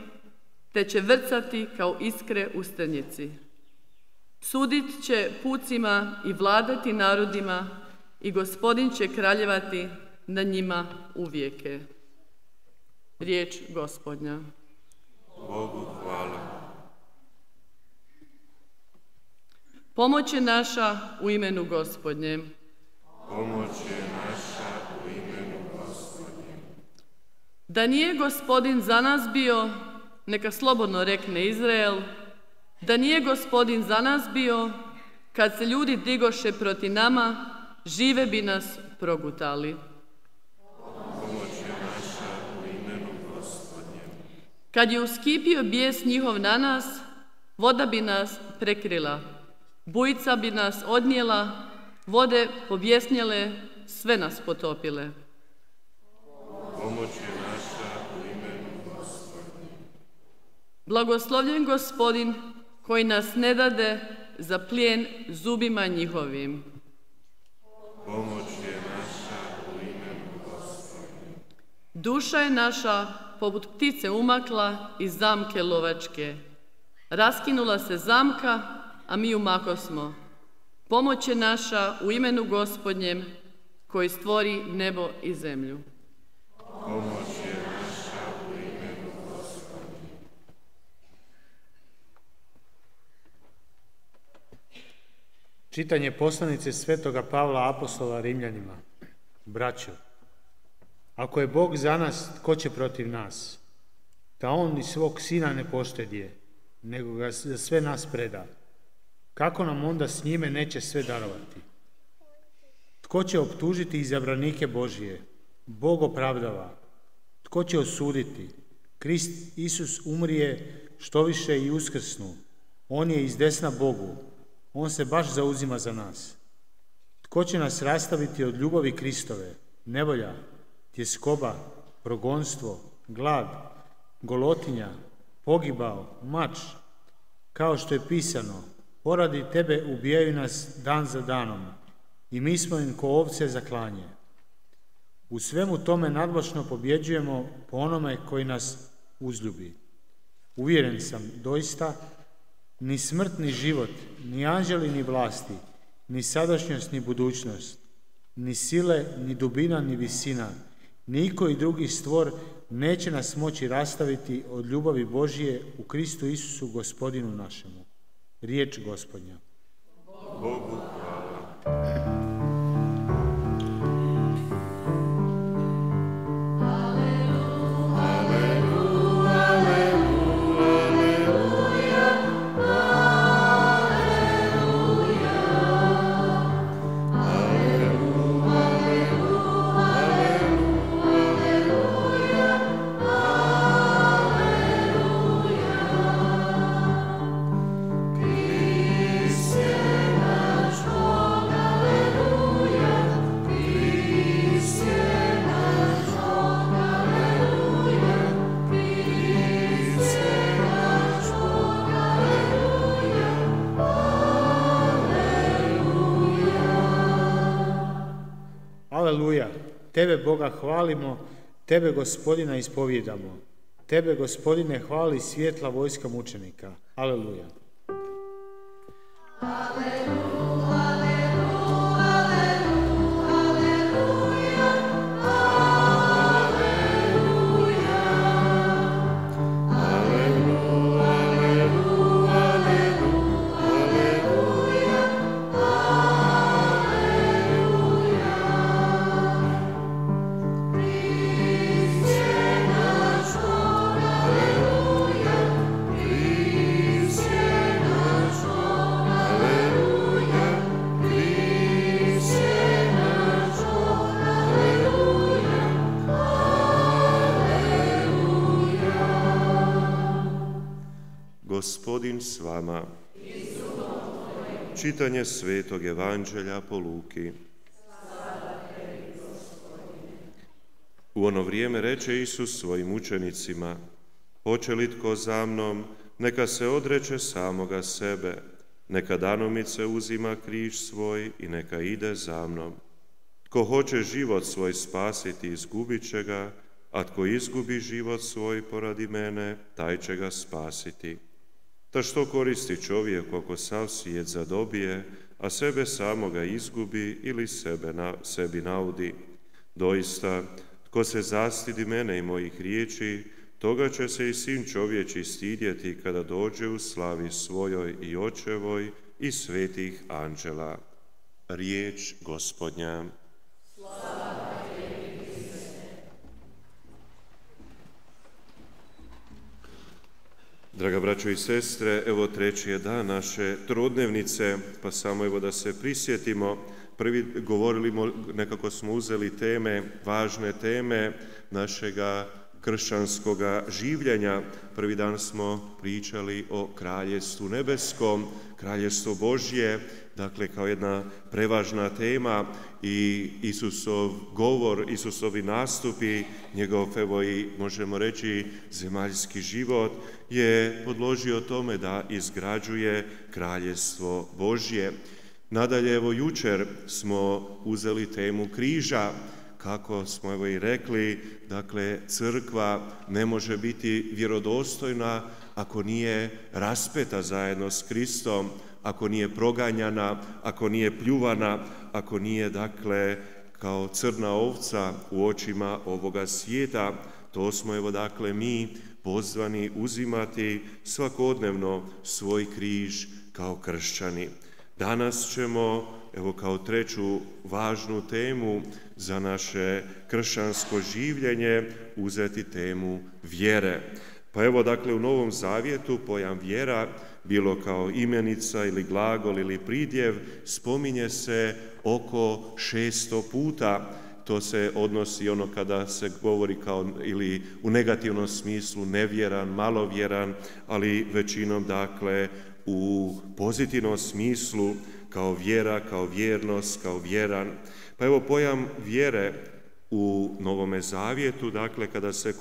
te će vrcati kao iskre u strnjici. Sudit će pucima i vladati narodima i gospodin će kraljevati na njima uvijeke. Riječ gospodnja. Bogu hvala. Pomoć je naša u imenu gospodnje. Pomoć je naša u imenu gospodnje. Da nije gospodin za nas bio, neka slobodno rekne Izrael, da nije gospodin za nas bio, kad se ljudi digoše proti nama, žive bi nas progutali. Kad je uskipio bijes njihov na nas, voda bi nas prekrila, bujica bi nas odnijela, vode pobjesnjele, sve nas potopile. Pomoć je naša u imenu Blagoslovljen gospodin koji nas ne dade za plijen zubima njihovim. Pomoć je naša u imenu. Duša je naša poput ptice umakla iz zamke lovačke. Raskinula se zamka, a mi umako smo. Pomoć je naša u imenu gospodnjem koji stvori nebo i zemlju. Pomoć je Čitanje poslanice Svetoga Pavla Apostola Rimljanima. Braćo, ako je Bog za nas, tko će protiv nas? Da On ni svog sina ne poštedje, nego ga za sve nas preda. Kako nam onda s njime neće sve darovati? Tko će optužiti izabranike Božije? Bog opravdava. Tko će osuditi? Krist Isus umrije što više i uskrsnu. On je iz desna Bogu, on se baš zauzima za nas. Tko će nas rastaviti od ljubavi Kristove? Nevolja, tjeskoba, progonstvo, glad, golotinja, pogibao, mač, kao što je pisano, poradi tebe ubijaju nas dan za danom i mi smo im ko ovce za klanje. U svemu tome nadločno pobjeđujemo po onome koji nas uzljubi. Uvjeren sam doista ni smrt, ni život, ni anđeli, ni vlasti, ni sadašnjost, ni budućnost, ni sile, ni dubina, ni visina, niko i drugi stvor neće nas moći rastaviti od ljubavi Božije u Kristu Isusu gospodinu našemu. Riječ gospodnja. Bogu Tebe Boga hvalimo, Tebe Gospodina ispovjedamo. Tebe Gospodine hvali svjetla vojska mučenika. Aleluja. Gospodin Čitanje svetog evanđelja po Luki. U ono vrijeme reče Isus svojim učenicima, hoće li tko za mnom, neka se odreče samoga sebe, neka danomice uzima križ svoj i neka ide za mnom. Tko hoće život svoj spasiti, izgubit će ga, a tko izgubi život svoj poradi mene, taj će ga spasiti. Ta što koristi čovjek ako sav svijet zadobije, a sebe samoga izgubi ili sebe na, sebi naudi? Doista, tko se zastidi mene i mojih riječi, toga će se i sin čovječi stidjeti kada dođe u slavi svojoj i očevoj i svetih anđela. Riječ gospodnja. Draga braćo i sestre, evo treći je dan naše trodnevnice, pa samo evo da se prisjetimo. Prvi govorili, nekako smo uzeli teme, važne teme našega kršćanskoga življenja. Prvi dan smo pričali o kraljestvu nebeskom, kraljevstvo Božje, dakle kao jedna prevažna tema i Isusov govor, Isusovi nastupi, njegov evo i možemo reći zemaljski život je podložio tome da izgrađuje kraljevstvo Božje. Nadalje, evo jučer smo uzeli temu križa, kako smo evo i rekli, dakle crkva ne može biti vjerodostojna ako nije raspeta zajedno s Kristom, ako nije proganjana, ako nije pljuvana, ako nije dakle kao crna ovca u očima ovoga svijeta, to smo evo dakle mi pozvani uzimati svakodnevno svoj križ kao kršćani. Danas ćemo, evo kao treću važnu temu za naše kršćansko življenje, uzeti temu vjere. Pa evo dakle u Novom Zavjetu pojam vjera, bilo kao imenica ili glagol ili pridjev, spominje se oko šesto puta to se odnosi ono kada se govori kao ili u negativnom smislu nevjeran, malovjeran, ali većinom dakle u pozitivnom smislu kao vjera, kao vjernost, kao vjeran. Pa evo pojam vjere u Novome Zavjetu, dakle kada se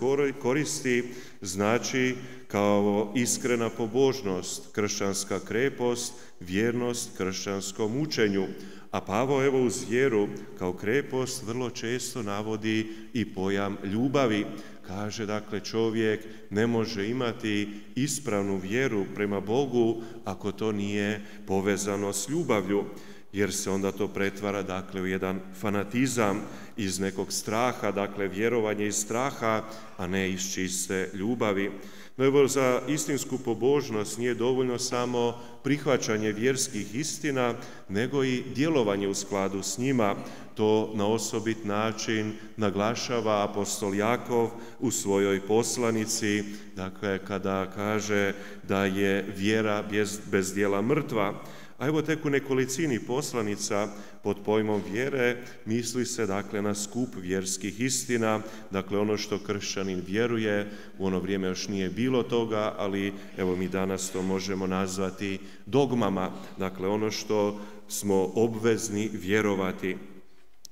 koristi, znači kao iskrena pobožnost, kršćanska krepost, vjernost kršćanskom učenju. A Pavo evo uz vjeru kao krepost vrlo često navodi i pojam ljubavi. Kaže dakle čovjek ne može imati ispravnu vjeru prema Bogu ako to nije povezano s ljubavlju jer se onda to pretvara dakle u jedan fanatizam iz nekog straha, dakle vjerovanje iz straha, a ne iz čiste ljubavi. No za istinsku pobožnost nije dovoljno samo prihvaćanje vjerskih istina, nego i djelovanje u skladu s njima. To na osobit način naglašava apostol Jakov u svojoj poslanici, dakle kada kaže da je vjera bez, bez djela mrtva. A evo tek u nekolicini poslanica pod pojmom vjere misli se dakle na skup vjerskih istina, dakle ono što kršćanin vjeruje, u ono vrijeme još nije bilo toga, ali evo mi danas to možemo nazvati dogmama, dakle ono što smo obvezni vjerovati.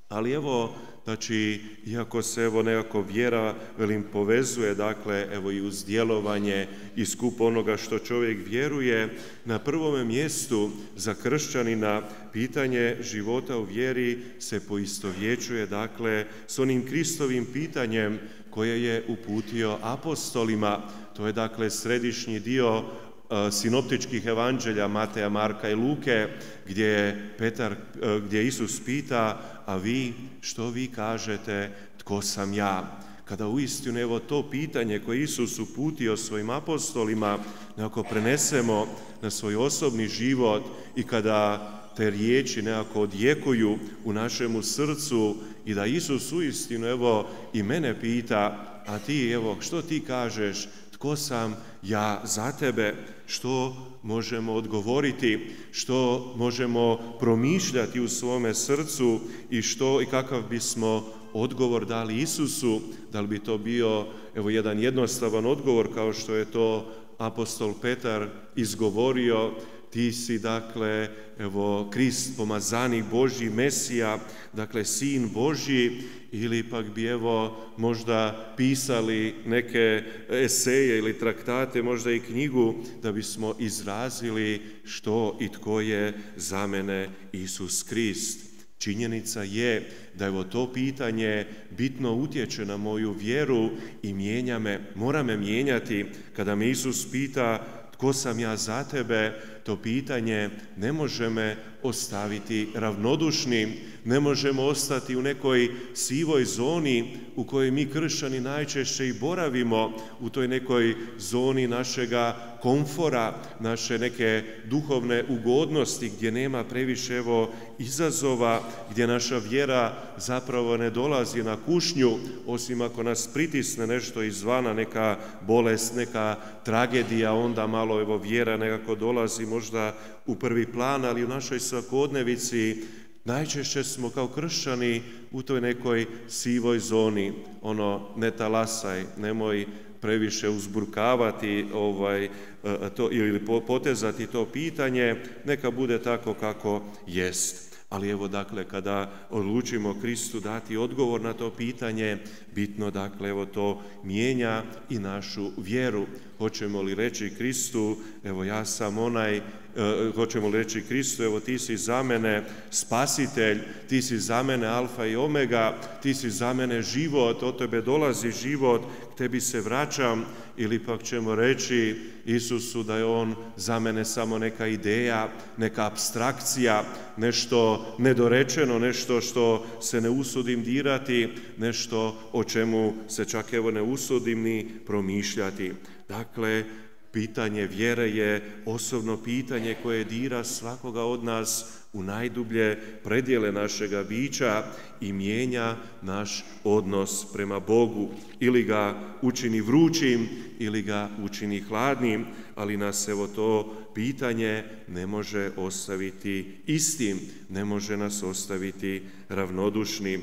Ali evo, znači, iako se evo nekako vjera, velim, povezuje, dakle, evo i uz djelovanje i skup onoga što čovjek vjeruje, na prvome mjestu za kršćanina pitanje života u vjeri se poistovjećuje, dakle, s onim Kristovim pitanjem koje je uputio apostolima. To je, dakle, središnji dio E, sinoptičkih evanđelja Mateja, Marka i Luke, gdje, Petar, e, gdje Isus pita, a vi, što vi kažete, tko sam ja? Kada uistinu evo to pitanje koje Isus uputio svojim apostolima, nekako prenesemo na svoj osobni život i kada te riječi nekako odjekuju u našemu srcu i da Isus uistinu evo i mene pita, a ti evo što ti kažeš, tko sam ja za tebe, što možemo odgovoriti, što možemo promišljati u svome srcu i što i kakav bismo odgovor dali Isusu, da li bi to bio evo jedan jednostavan odgovor kao što je to apostol Petar izgovorio ti si dakle, evo, Krist, pomazani Božji, Mesija, dakle, Sin Božji, ili pak bi evo možda pisali neke eseje ili traktate, možda i knjigu, da bismo izrazili što i tko je za mene Isus Krist. Činjenica je da evo to pitanje bitno utječe na moju vjeru i mijenja me, mora me mijenjati kada me Isus pita tko sam ja za tebe, to pitanje ne može me ostaviti ravnodušnim, ne možemo ostati u nekoj sivoj zoni u kojoj mi kršćani najčešće i boravimo, u toj nekoj zoni našega komfora, naše neke duhovne ugodnosti gdje nema previše evo izazova, gdje naša vjera zapravo ne dolazi na kušnju, osim ako nas pritisne nešto izvana, neka bolest, neka tragedija, onda malo evo vjera nekako dolazi možda u prvi plan, ali u našoj svakodnevici najčešće smo kao kršćani u toj nekoj sivoj zoni, ono ne talasaj, nemoj previše uzburkavati ovaj, e, to, ili potezati to pitanje, neka bude tako kako jest. Ali evo dakle kada odlučimo Kristu dati odgovor na to pitanje, bitno dakle evo to mijenja i našu vjeru. Hoćemo li reći Kristu, evo ja sam onaj E, hoćemo reći Kristu, evo ti si za mene spasitelj, ti si za mene alfa i omega, ti si za mene život, od tebe dolazi život, k tebi se vraćam, ili pak ćemo reći Isusu da je on za mene samo neka ideja, neka abstrakcija, nešto nedorečeno, nešto što se ne usudim dirati, nešto o čemu se čak evo ne usudim ni promišljati. Dakle, Pitanje vjere je osobno pitanje koje dira svakoga od nas u najdublje predjele našega bića i mijenja naš odnos prema Bogu. Ili ga učini vrućim, ili ga učini hladnim, ali nas evo to pitanje ne može ostaviti istim, ne može nas ostaviti ravnodušnim.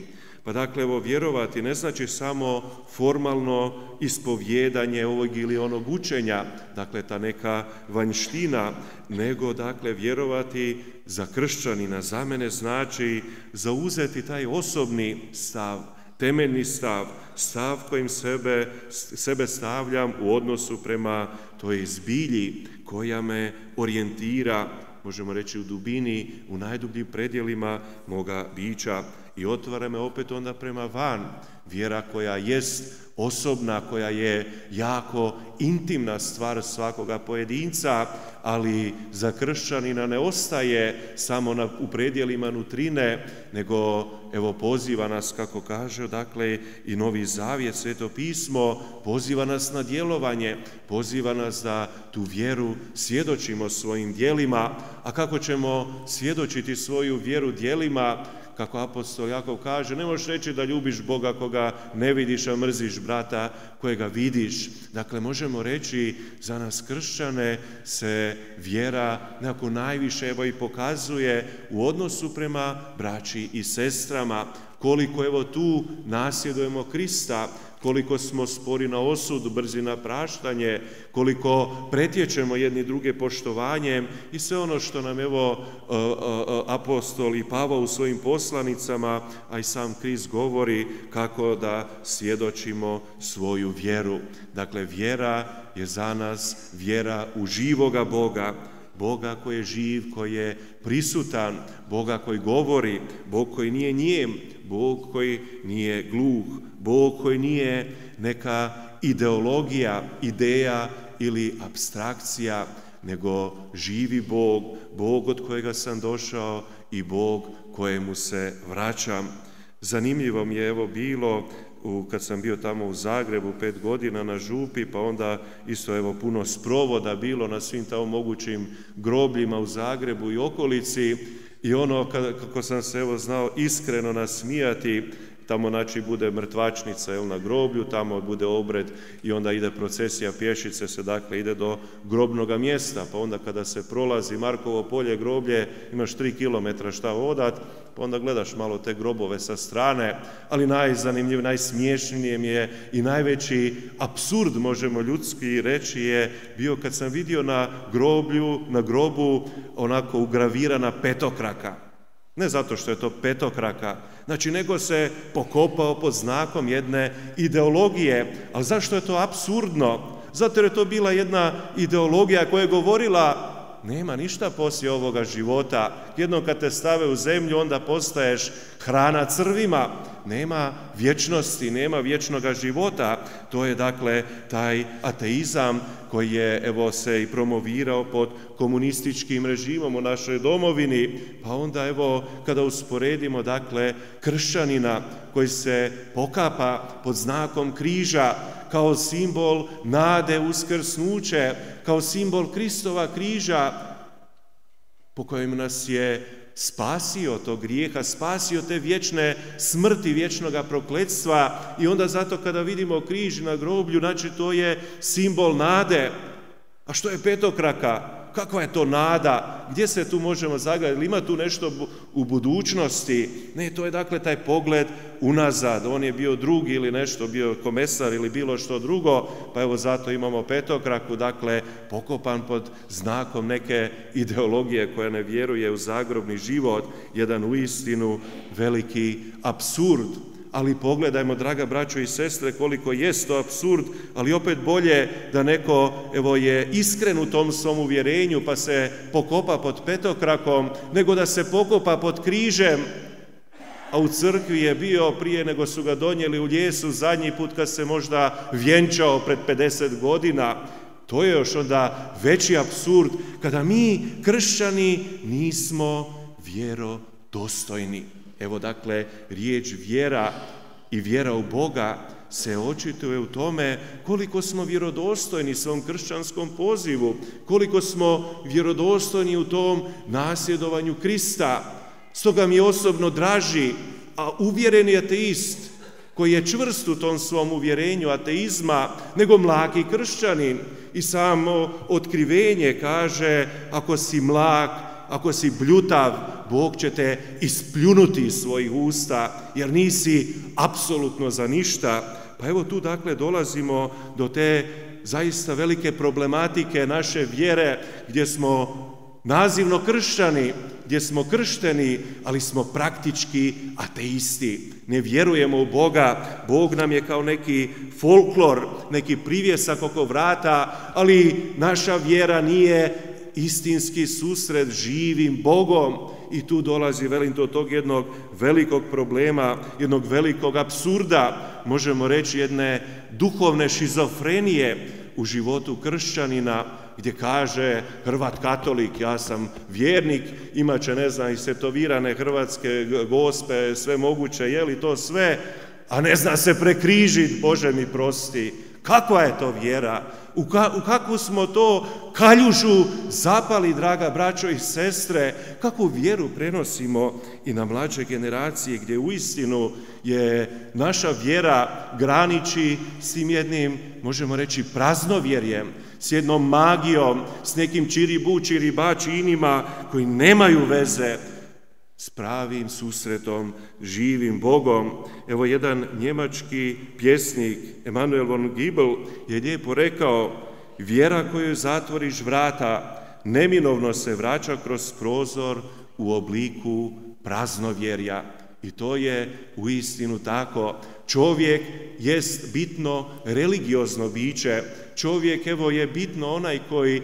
Pa dakle, evo, vjerovati ne znači samo formalno ispovjedanje ovog ili onog učenja, dakle, ta neka vanjština, nego, dakle, vjerovati za kršćanina, za mene znači zauzeti taj osobni stav, temeljni stav, stav kojim sebe, sebe stavljam u odnosu prema toj zbilji koja me orijentira, možemo reći u dubini, u najdubljim predjelima moga bića, i otvara me opet onda prema van. Vjera koja jest osobna, koja je jako intimna stvar svakoga pojedinca, ali za kršćanina ne ostaje samo na, u predjelima nutrine, nego evo poziva nas, kako kaže, dakle i Novi Zavjet, Sveto pismo, poziva nas na djelovanje, poziva nas da tu vjeru svjedočimo svojim djelima, a kako ćemo svjedočiti svoju vjeru djelima, kako apostol Jakov kaže, ne možeš reći da ljubiš Boga koga ne vidiš, a mrziš brata kojega vidiš. Dakle, možemo reći za nas kršćane se vjera nekako najviše evo i pokazuje u odnosu prema braći i sestrama, koliko evo tu nasjedujemo Krista, koliko smo spori na osudu, brzi na praštanje, koliko pretječemo jedni druge poštovanjem i sve ono što nam evo e, e, apostol i Pavo u svojim poslanicama, a i sam Kriz govori kako da svjedočimo svoju vjeru. Dakle, vjera je za nas vjera u živoga Boga, Boga koji je živ, koji je prisutan, Boga koji govori, Bog koji nije njem, Bog koji nije gluh, Bog koji nije neka ideologija, ideja ili abstrakcija, nego živi Bog, Bog od kojega sam došao i Bog kojemu se vraćam. Zanimljivo mi je evo bilo kad sam bio tamo u Zagrebu pet godina na župi, pa onda isto evo puno sprovoda bilo na svim tamo mogućim grobljima u Zagrebu i okolici i ono kako sam se evo znao iskreno nasmijati tamo znači bude mrtvačnica jel, na groblju, tamo bude obred i onda ide procesija pješice se, dakle ide do grobnoga mjesta, pa onda kada se prolazi Markovo polje groblje, imaš tri kilometra šta odat, pa onda gledaš malo te grobove sa strane, ali najzanimljivije, najsmiješnije mi je i najveći absurd, možemo ljudski reći, je bio kad sam vidio na groblju, na grobu onako ugravirana petokraka. Ne zato što je to petokraka, znači nego se pokopao pod znakom jedne ideologije. Ali zašto je to absurdno? Zato jer je to bila jedna ideologija koja je govorila nema ništa poslije ovoga života. Jednom kad te stave u zemlju, onda postaješ hrana crvima. Nema vječnosti, nema vječnoga života. To je dakle taj ateizam koji je evo se i promovirao pod komunističkim režimom u našoj domovini. Pa onda evo kada usporedimo dakle kršćanina koji se pokapa pod znakom križa, kao simbol nade uskrsnuće, kao simbol Kristova križa po kojem nas je spasio tog grijeha, spasio te vječne smrti, vječnoga prokletstva i onda zato kada vidimo križ na groblju, znači to je simbol nade. A što je petokraka? Kakva je to nada? Gdje se tu možemo zagledati? Ima tu nešto u budućnosti? Ne, to je dakle taj pogled unazad. On je bio drugi ili nešto, bio komesar ili bilo što drugo, pa evo zato imamo petokraku, dakle pokopan pod znakom neke ideologije koja ne vjeruje u zagrobni život, jedan uistinu veliki absurd ali pogledajmo, draga braćo i sestre, koliko jest to absurd, ali opet bolje da neko evo, je iskren u tom svom uvjerenju pa se pokopa pod petokrakom, nego da se pokopa pod križem, a u crkvi je bio prije nego su ga donijeli u ljesu zadnji put kad se možda vjenčao pred 50 godina. To je još onda veći absurd kada mi, kršćani, nismo vjerodostojni. Evo dakle, riječ vjera i vjera u Boga se očituje u tome koliko smo vjerodostojni svom kršćanskom pozivu, koliko smo vjerodostojni u tom nasjedovanju Krista. Stoga mi osobno draži, a uvjereni ateist koji je čvrst u tom svom uvjerenju ateizma, nego mlaki kršćanin i samo otkrivenje kaže ako si mlak, ako si bljutav, Bog će te ispljunuti iz svojih usta, jer nisi apsolutno za ništa. Pa evo tu dakle dolazimo do te zaista velike problematike naše vjere, gdje smo nazivno kršćani, gdje smo kršteni, ali smo praktički ateisti. Ne vjerujemo u Boga, Bog nam je kao neki folklor, neki privjesak oko vrata, ali naša vjera nije istinski susret živim Bogom i tu dolazi, velim, do tog jednog velikog problema, jednog velikog absurda, možemo reći jedne duhovne šizofrenije u životu kršćanina, gdje kaže Hrvat katolik, ja sam vjernik, imat će, ne znam, i setovirane hrvatske gospe, sve moguće, je li to sve, a ne zna se prekrižiti, Bože mi prosti. Kakva je to vjera? U, kakvu smo to kaljužu zapali, draga braćo i sestre, kakvu vjeru prenosimo i na mlađe generacije gdje uistinu je naša vjera graniči s tim jednim, možemo reći, praznovjerjem, s jednom magijom, s nekim čiribu, čiribači inima koji nemaju veze s pravim susretom, živim Bogom. Evo jedan njemački pjesnik, Emanuel von Giebel, je lijepo rekao, vjera koju zatvoriš vrata, neminovno se vraća kroz prozor u obliku praznovjerja. I to je u istinu tako. Čovjek jest bitno religiozno biće. Čovjek, evo, je bitno onaj koji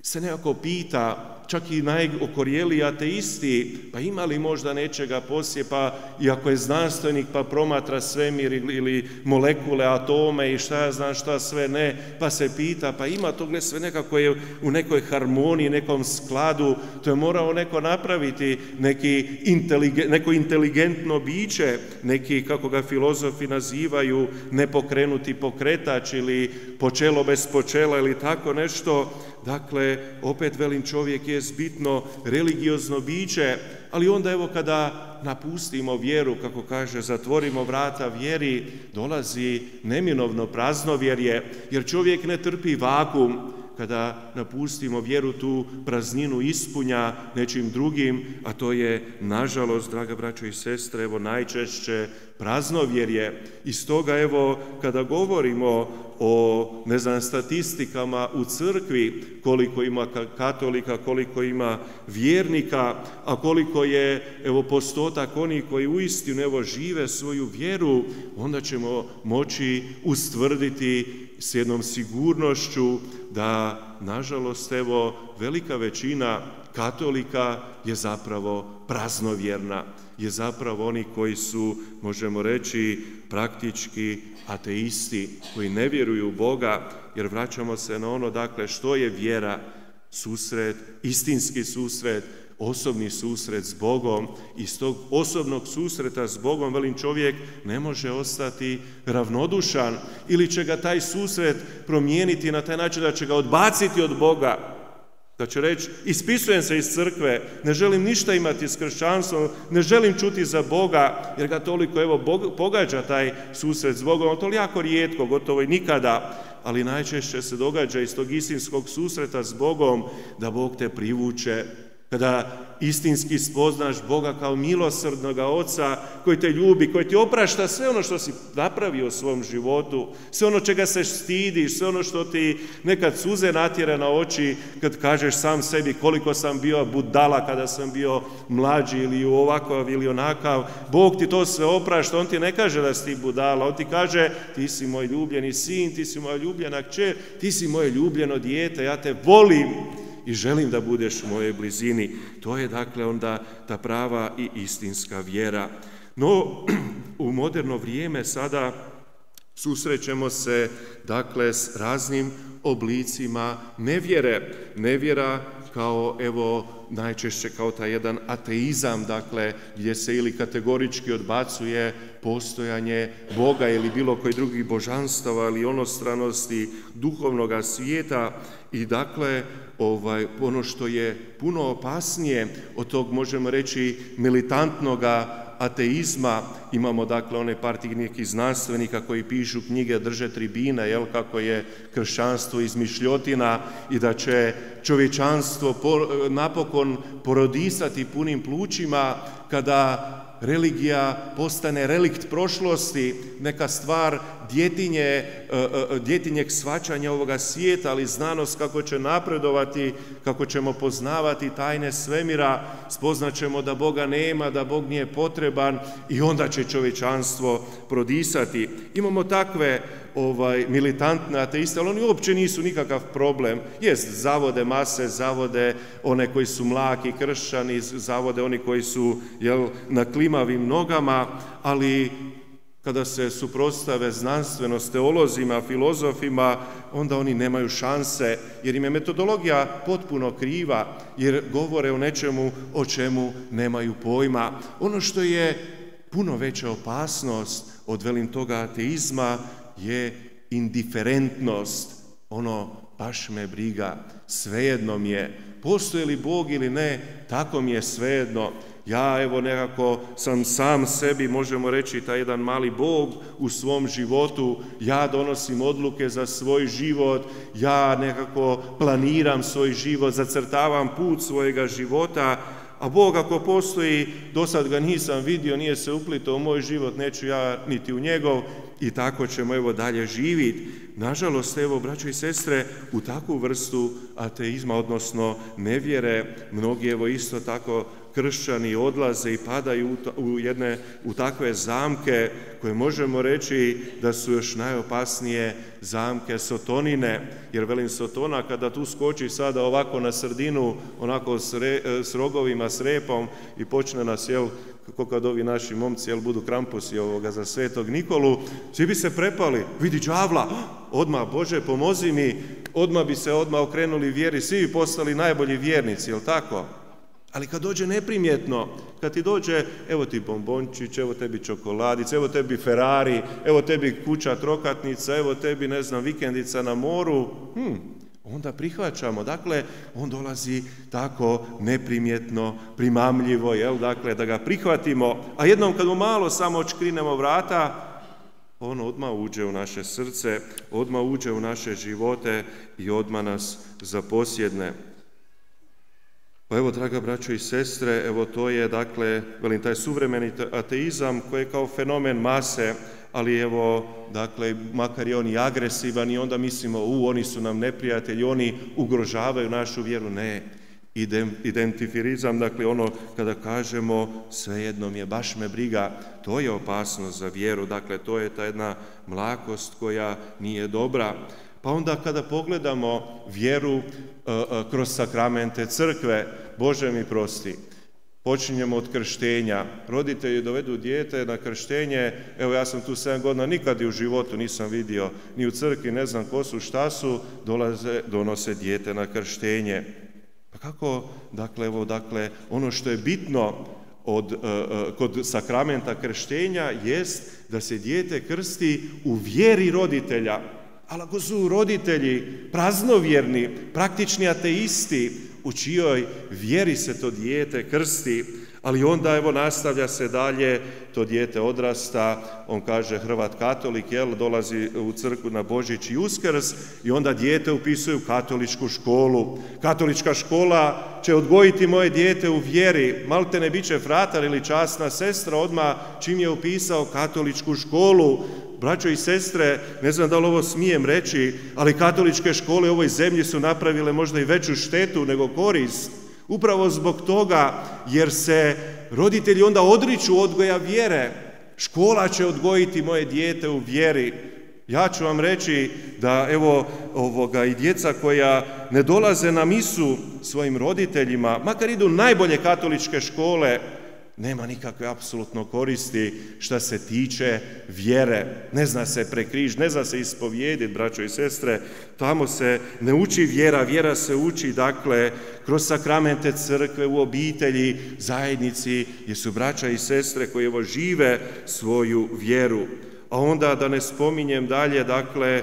se nekako pita čak i najokorjeli ateisti, pa ima li možda nečega poslije, pa i ako je znanstvenik pa promatra svemir ili molekule, atome i šta ja znam šta sve ne, pa se pita, pa ima to gdje sve nekako je u nekoj harmoniji, nekom skladu, to je morao neko napraviti, neki neko inteligentno biće, neki, kako ga filozofi nazivaju, nepokrenuti pokretač ili počelo bez počela ili tako nešto, Dakle, opet velim čovjek je bitno religiozno biće, ali onda evo kada napustimo vjeru, kako kaže, zatvorimo vrata vjeri, dolazi neminovno praznovjerje, jer čovjek ne trpi vakum, kada napustimo vjeru tu prazninu ispunja nečim drugim, a to je, nažalost, draga braćo i sestre, evo najčešće praznovjerje. I stoga, evo, kada govorimo o, ne znam, statistikama u crkvi, koliko ima katolika, koliko ima vjernika, a koliko je, evo, postotak onih koji uistinu, evo, žive svoju vjeru, onda ćemo moći ustvrditi s jednom sigurnošću da, nažalost, evo, velika većina katolika je zapravo praznovjerna, je zapravo oni koji su, možemo reći, praktički ateisti, koji ne vjeruju u Boga, jer vraćamo se na ono, dakle, što je vjera, susret, istinski susret, osobni susret s Bogom i s tog osobnog susreta s Bogom, velim čovjek, ne može ostati ravnodušan ili će ga taj susret promijeniti na taj način da će ga odbaciti od Boga, da će reći, ispisujem se iz crkve, ne želim ništa imati s kršćanstvom, ne želim čuti za Boga, jer ga toliko evo pogađa taj susret s Bogom, on to jako rijetko, gotovo i nikada, ali najčešće se događa iz tog istinskog susreta s Bogom da Bog te privuče kada istinski spoznaš Boga kao milosrdnoga Oca koji te ljubi, koji ti oprašta sve ono što si napravio u svom životu, sve ono čega se stidiš, sve ono što ti nekad suze natjera na oči kad kažeš sam sebi koliko sam bio budala kada sam bio mlađi ili ovakav ili onakav. Bog ti to sve oprašta, On ti ne kaže da si ti budala, On ti kaže ti si moj ljubljeni sin, ti si moja ljubljena kćer, ti si moje ljubljeno dijete, ja te volim i želim da budeš u mojoj blizini. To je dakle onda ta prava i istinska vjera. No, u moderno vrijeme sada susrećemo se dakle s raznim oblicima nevjere. Nevjera kao evo najčešće kao taj jedan ateizam, dakle gdje se ili kategorički odbacuje postojanje Boga ili bilo koji drugih božanstava ili onostranosti duhovnog svijeta i dakle ovaj, ono što je puno opasnije od tog, možemo reći, militantnoga ateizma, imamo dakle one partij nekih znanstvenika koji pišu knjige, drže tribine, jel, kako je kršćanstvo izmišljotina i da će čovječanstvo napokon porodisati punim plućima kada religija postane relikt prošlosti, neka stvar djetinje, e, e, djetinjeg svačanja ovoga svijeta, ali znanost kako će napredovati, kako ćemo poznavati tajne svemira, spoznaćemo da Boga nema, da Bog nije potreban i onda će čovječanstvo prodisati. Imamo takve ovaj, militantne ateiste, ali oni uopće nisu nikakav problem. Jest, zavode mase, zavode one koji su mlaki kršćani, zavode oni koji su jel, na klimavim nogama, ali kada se suprotstave znanstveno s teolozima, filozofima, onda oni nemaju šanse, jer im je metodologija potpuno kriva, jer govore o nečemu o čemu nemaju pojma. Ono što je puno veća opasnost od velim toga ateizma je indiferentnost, ono baš me briga, svejedno mi je, postoji li Bog ili ne, tako mi je svejedno. Ja evo nekako sam sam sebi, možemo reći, taj jedan mali Bog u svom životu, ja donosim odluke za svoj život, ja nekako planiram svoj život, zacrtavam put svojega života, a Bog ako postoji, do sad ga nisam vidio, nije se uplitao u moj život, neću ja niti u njegov i tako ćemo evo dalje živjeti. Nažalost, evo, braćo i sestre, u takvu vrstu ateizma, odnosno nevjere, mnogi evo isto tako kršćani odlaze i padaju u, jedne, u takve zamke koje možemo reći da su još najopasnije zamke sotonine, jer velim sotona kada tu skoči sada ovako na sredinu, onako s, s rogovima, s repom i počne nas, jel, kako kad ovi naši momci, jel, budu krampusi ovoga za svetog Nikolu, svi bi se prepali, vidi đavla, odmah, Bože, pomozi mi, odmah bi se odmah okrenuli vjeri, svi bi postali najbolji vjernici, jel tako? Ali kad dođe neprimjetno, kad ti dođe, evo ti bombončić, evo tebi čokoladica, evo tebi Ferrari, evo tebi kuća trokatnica, evo tebi, ne znam, vikendica na moru, hm, onda prihvaćamo. Dakle, on dolazi tako neprimjetno, primamljivo, jel? Dakle, da ga prihvatimo, a jednom kad mu malo samo očkrinemo vrata, on odmah uđe u naše srce, odmah uđe u naše živote i odmah nas zaposjedne. Pa evo, draga braćo i sestre, evo to je, dakle, velim, taj suvremeni ateizam koji je kao fenomen mase, ali evo, dakle, makar je on i agresivan i onda mislimo, u, oni su nam neprijatelji, oni ugrožavaju našu vjeru. Ne, identifirizam, dakle, ono kada kažemo svejedno mi je, baš me briga, to je opasnost za vjeru, dakle, to je ta jedna mlakost koja nije dobra. Pa onda kada pogledamo vjeru e, e, kroz sakramente crkve, Bože mi prosti, počinjemo od krštenja. Roditelji dovedu dijete na krštenje, evo ja sam tu 7 godina, nikad i u životu nisam vidio, ni u crkvi, ne znam ko su, šta su, dolaze, donose dijete na krštenje. Pa kako, dakle, evo, dakle, ono što je bitno od, e, kod sakramenta krštenja jest da se dijete krsti u vjeri roditelja, ali ako su roditelji praznovjerni, praktični ateisti, u čijoj vjeri se to dijete krsti, ali onda evo nastavlja se dalje, to dijete odrasta, on kaže Hrvat katolik, jel, dolazi u crkvu na Božić i Uskrs i onda dijete upisuje u katoličku školu. Katolička škola će odgojiti moje dijete u vjeri, malte ne bit će fratar ili časna sestra odmah čim je upisao katoličku školu, Braćo i sestre, ne znam da li ovo smijem reći, ali katoličke škole u ovoj zemlji su napravile možda i veću štetu nego korist. Upravo zbog toga jer se roditelji onda odriču odgoja vjere. Škola će odgojiti moje dijete u vjeri. Ja ću vam reći da evo ovoga i djeca koja ne dolaze na misu svojim roditeljima, makar idu najbolje katoličke škole, nema nikakve apsolutno koristi što se tiče vjere. Ne zna se prekriž, ne zna se ispovijediti, braćo i sestre. Tamo se ne uči vjera, vjera se uči, dakle, kroz sakramente crkve, u obitelji, zajednici, gdje su braća i sestre koji evo žive svoju vjeru. A onda da ne spominjem dalje, dakle, e,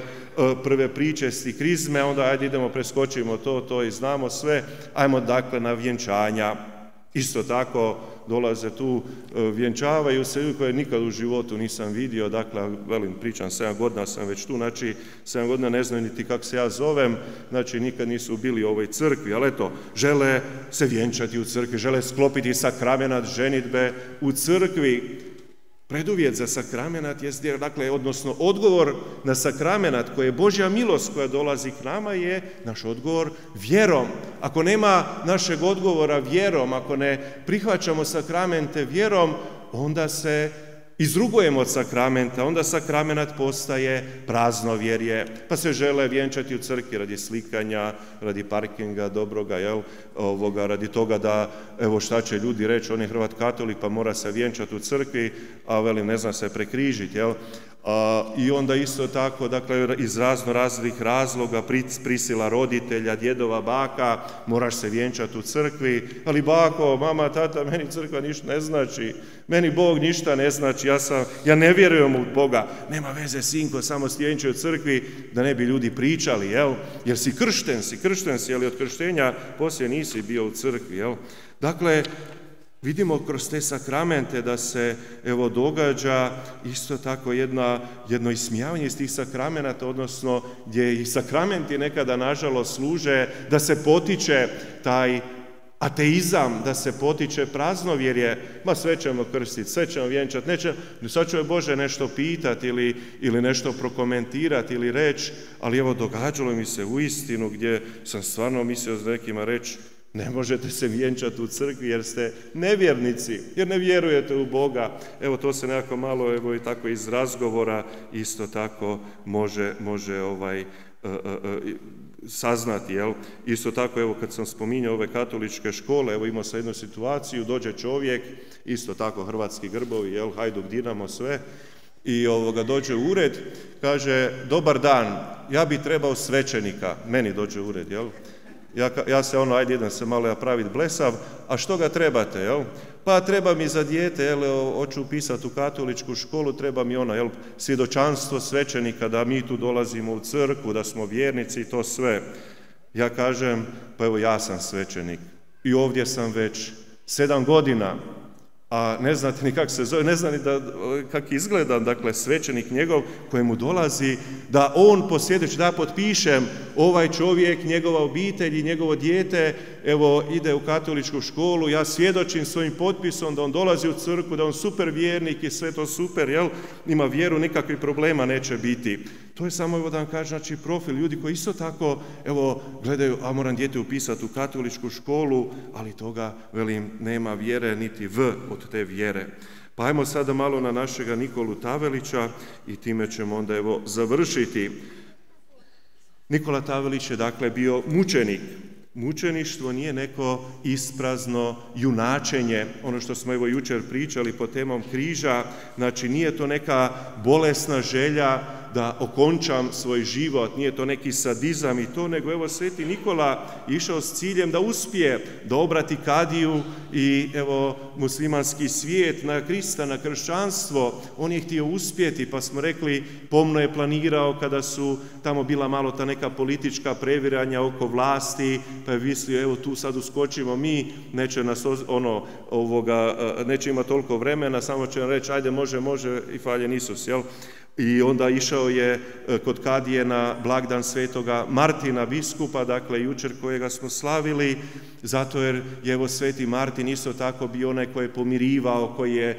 prve priče krizme, onda ajde idemo, preskočimo to, to i znamo sve, ajmo dakle na vjenčanja. Isto tako, dolaze tu, e, vjenčavaju se ljudi koje nikad u životu nisam vidio, dakle, velim, pričam, 7 godina sam već tu, znači, 7 godina ne znaju niti kako se ja zovem, znači, nikad nisu bili u ovoj crkvi, ali eto, žele se vjenčati u crkvi, žele sklopiti sakramenat ženitbe u crkvi, Preduvjet za sakramenat je, dakle, odnosno odgovor na sakramenat koji je Božja milost koja dolazi k nama je naš odgovor vjerom. Ako nema našeg odgovora vjerom, ako ne prihvaćamo sakramente vjerom, onda se izrugujemo od sakramenta, onda sakramenat postaje praznovjerje, pa se žele vjenčati u crkvi radi slikanja, radi parkinga dobroga, jel, ovoga, radi toga da, evo šta će ljudi reći, on je Hrvat katolik pa mora se vjenčati u crkvi, a veli ne zna se prekrižiti, jel, i onda isto tako, dakle, iz razno raznih razloga, prisila roditelja, djedova, baka, moraš se vjenčati u crkvi, ali bako, mama, tata, meni crkva ništa ne znači, meni Bog ništa ne znači, ja, sam, ja ne vjerujem u Boga, nema veze, sinko, samo stjenče u crkvi, da ne bi ljudi pričali, jel? Jer si kršten, si kršten si, ali od krštenja poslije nisi bio u crkvi, jel? Dakle, Vidimo kroz te sakramente da se evo događa isto tako jedna, jedno ismijavanje iz tih sakramenata, odnosno gdje i sakramenti nekada nažalost služe da se potiče taj ateizam da se potiče praznovjerje, ma sve ćemo krstiti, sve ćemo vjenčati, neće, sad ću je Bože nešto pitati ili, ili nešto prokomentirati ili reći, ali evo događalo mi se u istinu gdje sam stvarno mislio s nekima reći, ne možete se vjenčati u crkvi jer ste nevjernici, jer ne vjerujete u Boga. Evo to se nekako malo evo i tako iz razgovora isto tako može, može ovaj, e, e, e, saznati. Jel? Isto tako, evo kad sam spominjao ove katoličke škole, evo imao sam jednu situaciju, dođe čovjek, isto tako hrvatski grbovi, jel? Hajduk, Dinamo, sve, i ovoga dođe u ured, kaže, dobar dan, ja bi trebao svećenika, meni dođe u ured, jel? Ja, ja se ono, ajde, idem se malo ja praviti blesav, a što ga trebate, jel? Pa treba mi za dijete, jel, hoću upisati u katoličku školu, treba mi ono, jel, svjedočanstvo svećenika da mi tu dolazimo u crkvu, da smo vjernici i to sve. Ja kažem, pa evo ja sam svećenik i ovdje sam već sedam godina, a ne znate ni kako se zove, ne zna ni da, kak izgleda, dakle, svećenik njegov kojemu dolazi, da on posvjedoči, da potpišem ovaj čovjek, njegova obitelj i njegovo dijete, evo, ide u katoličku školu, ja svjedočim svojim potpisom da on dolazi u crku, da on super vjernik i sve to super, jel, ima vjeru, nikakvih problema neće biti. To je samo, evo da vam kažem, znači profil ljudi koji isto tako, evo, gledaju, a moram dijete upisati u katoličku školu, ali toga, velim, nema vjere niti v od te vjere. Pa ajmo sada malo na našega Nikolu Tavelića i time ćemo onda evo završiti. Nikola Tavelić je dakle bio mučenik. Mučeništvo nije neko isprazno junačenje, ono što smo evo jučer pričali po temom križa, znači nije to neka bolesna želja da okončam svoj život, nije to neki sadizam i to, nego evo Sveti Nikola išao s ciljem da uspije, da obrati kadiju i evo muslimanski svijet na Krista, na kršćanstvo, on je htio uspjeti, pa smo rekli, pomno je planirao kada su tamo bila malo ta neka politička previranja oko vlasti, pa je mislio, evo tu sad uskočimo mi, neće nas ono, ovoga, neće imati toliko vremena, samo će reći, ajde može, može i faljen Isus, jel? I onda išao je e, kod Kadije na blagdan svetoga Martina biskupa, dakle jučer kojega smo slavili, zato jer je evo sveti Martin isto tako bio onaj koji je pomirivao, koji je e,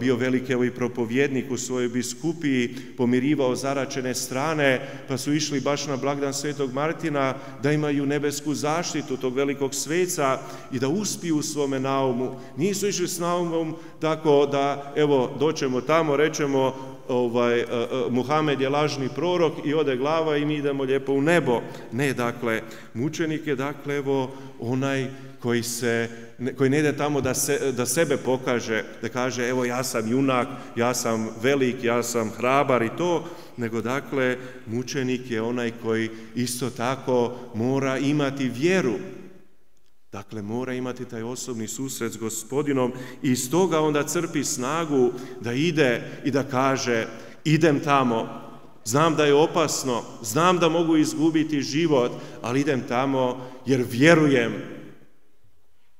bio veliki evo i propovjednik u svojoj biskupiji, pomirivao zaračene strane, pa su išli baš na blagdan svetog Martina da imaju nebesku zaštitu tog velikog sveca i da uspiju u svome naumu. Nisu išli s naumom tako da evo doćemo tamo, rećemo ovaj, e, e, Muhamed je lažni prorok i ode glava i mi idemo lijepo u nebo. Ne, dakle, mučenik je dakle evo onaj koji, se, koji ne ide tamo da, se, da sebe pokaže, da kaže evo ja sam junak, ja sam velik, ja sam hrabar i to, nego dakle mučenik je onaj koji isto tako mora imati vjeru Dakle, mora imati taj osobni susret s gospodinom i iz toga onda crpi snagu da ide i da kaže idem tamo, znam da je opasno, znam da mogu izgubiti život, ali idem tamo jer vjerujem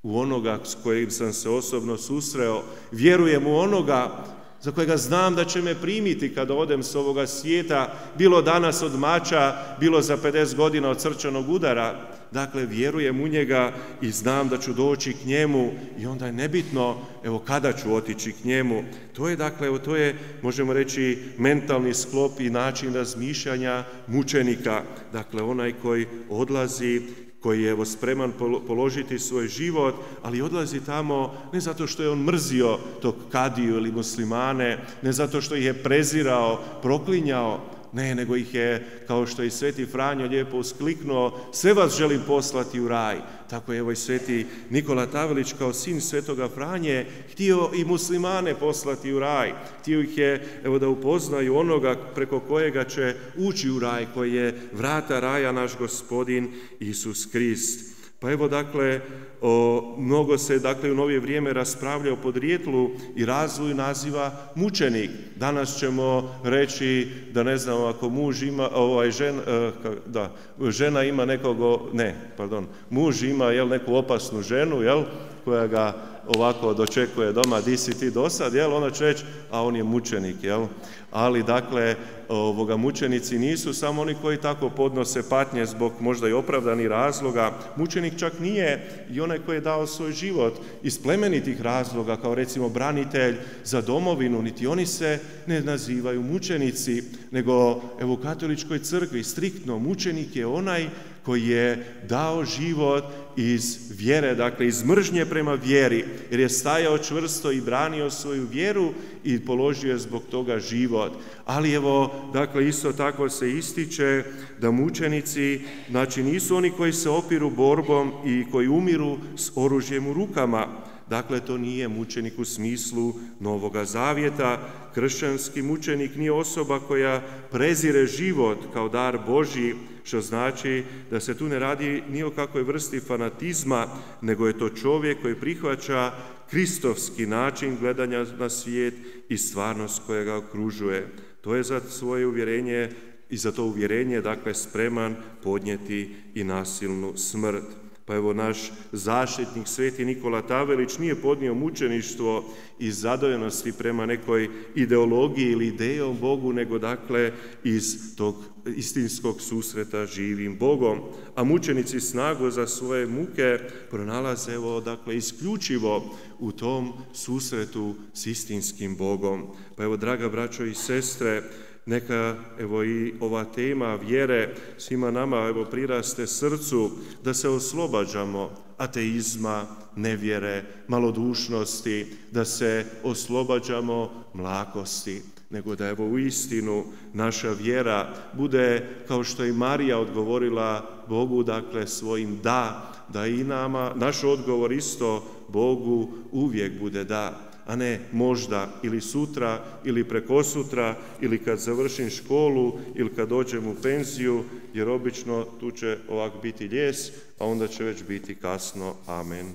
u onoga s kojim sam se osobno susreo, vjerujem u onoga za kojega znam da će me primiti kada odem s ovoga svijeta, bilo danas od mača, bilo za 50 godina od srčanog udara. Dakle, vjerujem u njega i znam da ću doći k njemu i onda je nebitno, evo, kada ću otići k njemu. To je, dakle, evo, to je, možemo reći, mentalni sklop i način razmišljanja mučenika. Dakle, onaj koji odlazi koji je evo spreman položiti svoj život, ali odlazi tamo ne zato što je on mrzio tog kadiju ili muslimane, ne zato što ih je prezirao, proklinjao, ne, nego ih je, kao što je i Sveti Franjo lijepo uskliknuo, sve vas želim poslati u raj. Tako je evo i Sveti Nikola Tavelić kao sin Svetoga Franje htio i muslimane poslati u raj. Htio ih je evo da upoznaju onoga preko kojega će ući u raj, koji je vrata raja naš gospodin Isus Krist. Pa evo dakle, o, mnogo se dakle u novije vrijeme raspravlja o podrijetlu i razvoju naziva mučenik. Danas ćemo reći da ne znam ako muž ima, ovaj žen, e, da, žena ima nekog, ne, pardon, muž ima jel, neku opasnu ženu, jel, koja ga ovako dočekuje doma, di si ti do sad, jel, ona će reći, a on je mučenik, jel. Ali, dakle, ovoga, mučenici nisu samo oni koji tako podnose patnje zbog možda i opravdanih razloga. Mučenik čak nije i onaj koji je dao svoj život iz plemenitih razloga, kao recimo branitelj za domovinu, niti oni se ne nazivaju mučenici, nego evo u katoličkoj crkvi striktno mučenik je onaj koji je dao život iz vjere, dakle iz mržnje prema vjeri, jer je stajao čvrsto i branio svoju vjeru i položio je zbog toga život. Ali evo, dakle, isto tako se ističe da mučenici, znači nisu oni koji se opiru borbom i koji umiru s oružjem u rukama, Dakle, to nije mučenik u smislu Novoga Zavjeta. Kršćanski mučenik nije osoba koja prezire život kao dar Božji, što znači da se tu ne radi ni o kakvoj vrsti fanatizma, nego je to čovjek koji prihvaća kristovski način gledanja na svijet i stvarnost koja ga okružuje. To je za svoje uvjerenje i za to uvjerenje, dakle, spreman podnijeti i nasilnu smrt. Pa evo naš zaštitnik Sveti Nikola Tavelić nije podnio mučeništvo iz zadojenosti prema nekoj ideologiji ili idejom Bogu, nego dakle iz tog istinskog susreta živim Bogom. A mučenici snagu za svoje muke pronalaze evo dakle isključivo u tom susretu s istinskim Bogom. Pa evo draga braćo i sestre, neka evo i ova tema vjere svima nama evo priraste srcu da se oslobađamo ateizma, nevjere, malodušnosti, da se oslobađamo mlakosti, nego da evo u istinu naša vjera bude kao što je Marija odgovorila Bogu, dakle svojim da, da i nama, naš odgovor isto Bogu uvijek bude da a ne možda ili sutra ili preko sutra ili kad završim školu ili kad dođem u penziju, jer obično tu će ovak biti ljes, a onda će već biti kasno. Amen.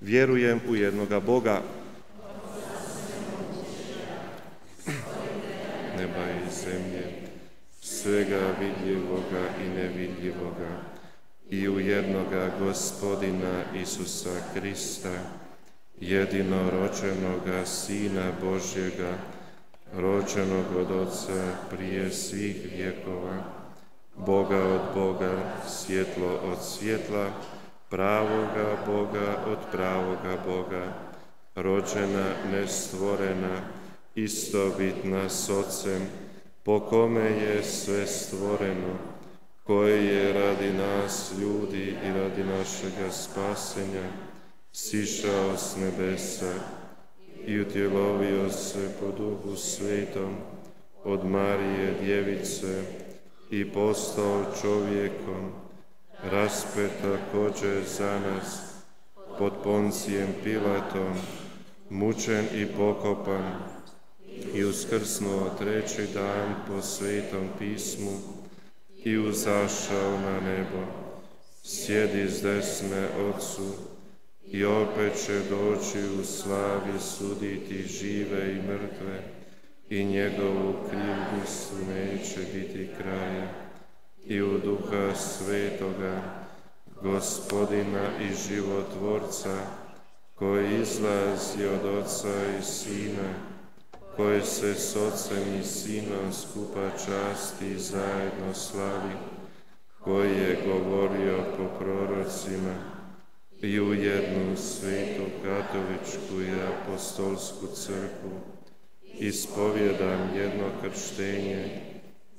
Vjerujem u jednoga Boga, neba i zemlje, svega vidljivoga i nevidljivoga, i u jednoga gospodina Isusa Krista, jedinorođenoga Sina Božjega, rođenog od Oca prije svih vjekova, Boga od Boga, svjetlo od svjetla, pravoga Boga od pravoga Boga, rođena, nestvorena, istobitna s Otcem, po kome je sve stvoreno, koje je radi nas ljudi i radi našega spasenja, sišao s nebesa i utjelovio se po duhu svetom od Marije djevice i postao čovjekom, raspet također za nas pod poncijem Pilatom, mučen i pokopan i uskrsnuo treći dan po svetom pismu i uzašao na nebo, sjedi s desne Otcu, i opet će doći u slavi suditi žive i mrtve i njegovu krivnicu neće biti kraja. I u duha svetoga gospodina i životvorca koji izlazi od oca i sina koji se s ocem i sinom skupa časti zajedno slavi koji je govorio po prorocima i u jednu svetu katoličku i apostolsku crkvu ispovjedam jedno krštenje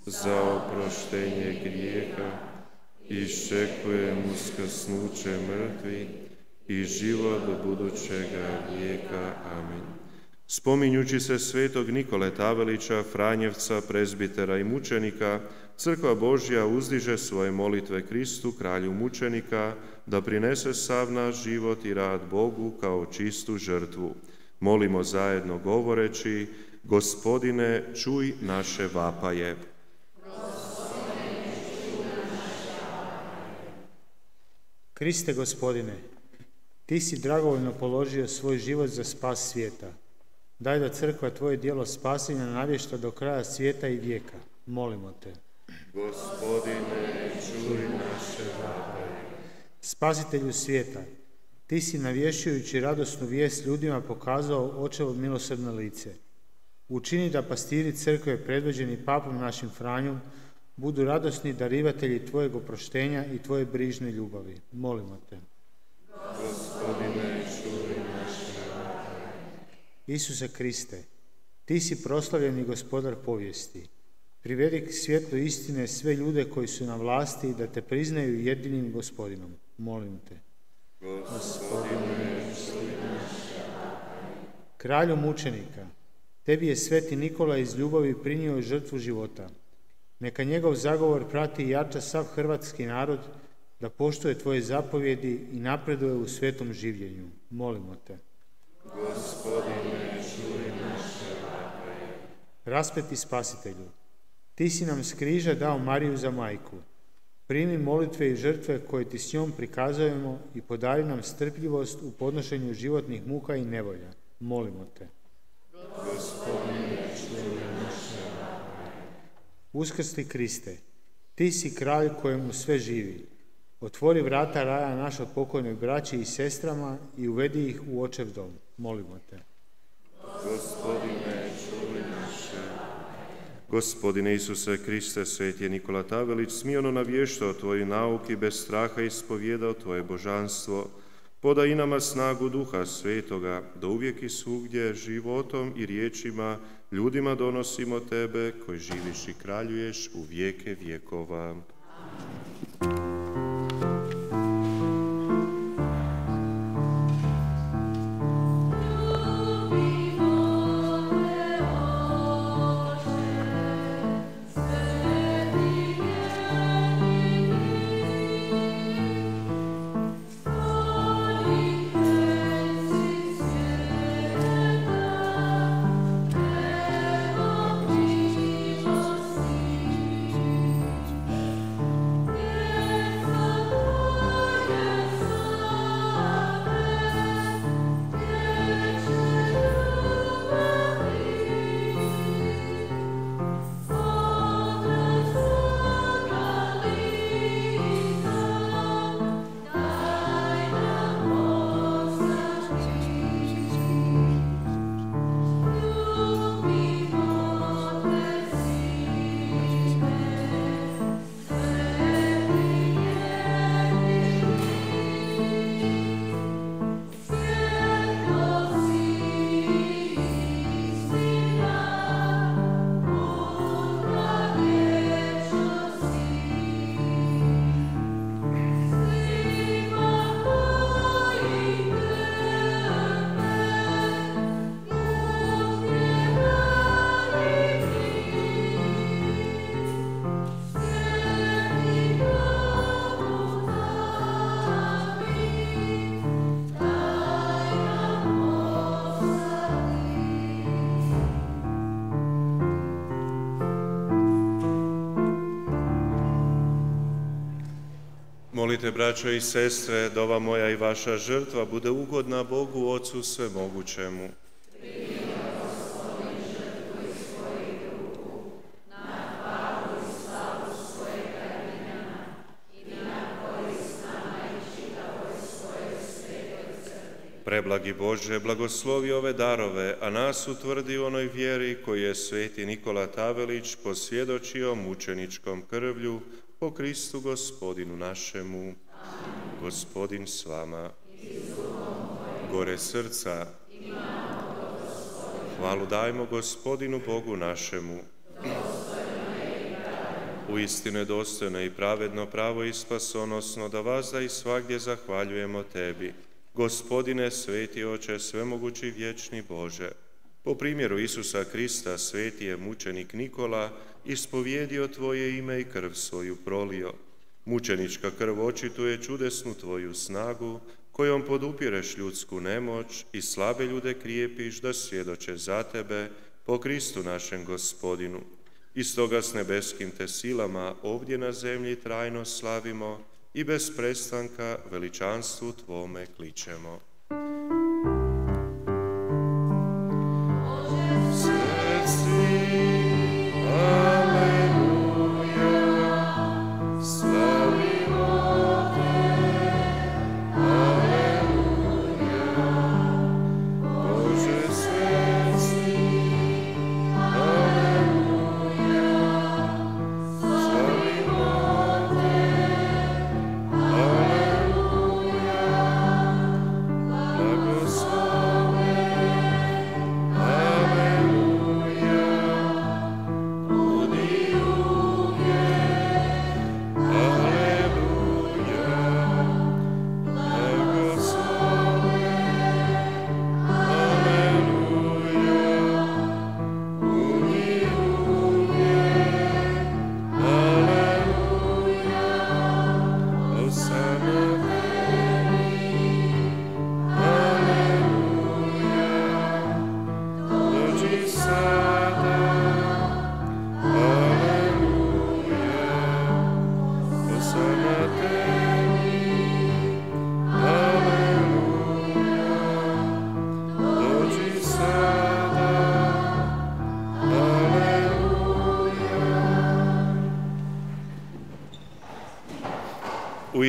za oproštenje grijeha i iščekujem uskrsnuće mrtvi i život budućega vijeka. Amin. Spominjući se svetog Nikole Tavelića, Franjevca, prezbitera i mučenika, Crkva Božja uzdiže svoje molitve Kristu, kralju mučenika, da prinese sav naš život i rad Bogu kao čistu žrtvu. Molimo zajedno govoreći, Gospodine, čuj naše vapaje. Kriste Gospodine, Ti si dragovoljno položio svoj život za spas svijeta. Daj da crkva Tvoje dijelo spasenja navješta do kraja svijeta i vijeka. Molimo Te. Gospodine, čuj naše vapaje. Spasitelju svijeta, Ti si navješujući radosnu vijest ljudima pokazao očevo milosrdno lice. Učini da pastiri crkve predvođeni papom našim Franjom budu radosni darivatelji Tvojeg oproštenja i Tvoje brižne ljubavi. Molimo Te. Gospodine, čuj naše Isuse Kriste, Ti si proslavljeni gospodar povijesti. Privedi k svjetlu istine sve ljude koji su na vlasti da te priznaju jedinim gospodinom. Molim te. Gospodine, Kralju mučenika, tebi je sveti Nikola iz ljubavi prinio žrtvu života. Neka njegov zagovor prati i jača sav hrvatski narod da poštuje tvoje zapovjedi i napreduje u svetom življenju. Molimo te. Gospodine, čuj naše Raspeti spasitelju, ti si nam s križa dao Mariju za majku. Primi molitve i žrtve koje ti s njom prikazujemo i podari nam strpljivost u podnošenju životnih muka i nevolja. Molimo te. Uskrsli Kriste, ti si kralj kojemu sve živi. Otvori vrata raja našoj pokojnoj braći i sestrama i uvedi ih u očev dom. Molimo te. Naše. Gospodine Isuse Kriste, sveti je Nikola Tavelić, smijono navještao Tvoju nauki, bez straha ispovjedao Tvoje božanstvo. Podaj i nama snagu Duha Svetoga, da uvijek i svugdje životom i riječima ljudima donosimo Tebe, koji živiš i kraljuješ u vijeke vjekova. Molite, braćo i sestre, da ova moja i vaša žrtva bude ugodna Bogu Ocu Svemogućemu. Preblagi Bože, blagoslovi ove darove, a nas utvrdi u onoj vjeri koju je sveti Nikola Tavelić posvjedočio mučeničkom krvlju po Kristu gospodinu našemu. Gospodin s vama. Gore srca. Hvalu dajmo gospodinu Bogu našemu. U istinu je dostojno i pravedno pravo i spasonosno da vas da i svagdje zahvaljujemo Tebi. Gospodine, sveti oče, svemogući vječni Bože, po primjeru Isusa Krista, sveti je mučenik Nikola, ispovjedio Tvoje ime i krv svoju prolio. Mučenička krv očituje čudesnu Tvoju snagu, kojom podupireš ljudsku nemoć i slabe ljude krijepiš da svjedoče za Tebe po Kristu našem gospodinu. I stoga s nebeskim te silama ovdje na zemlji trajno slavimo i bez prestanka veličanstvu Tvome kličemo.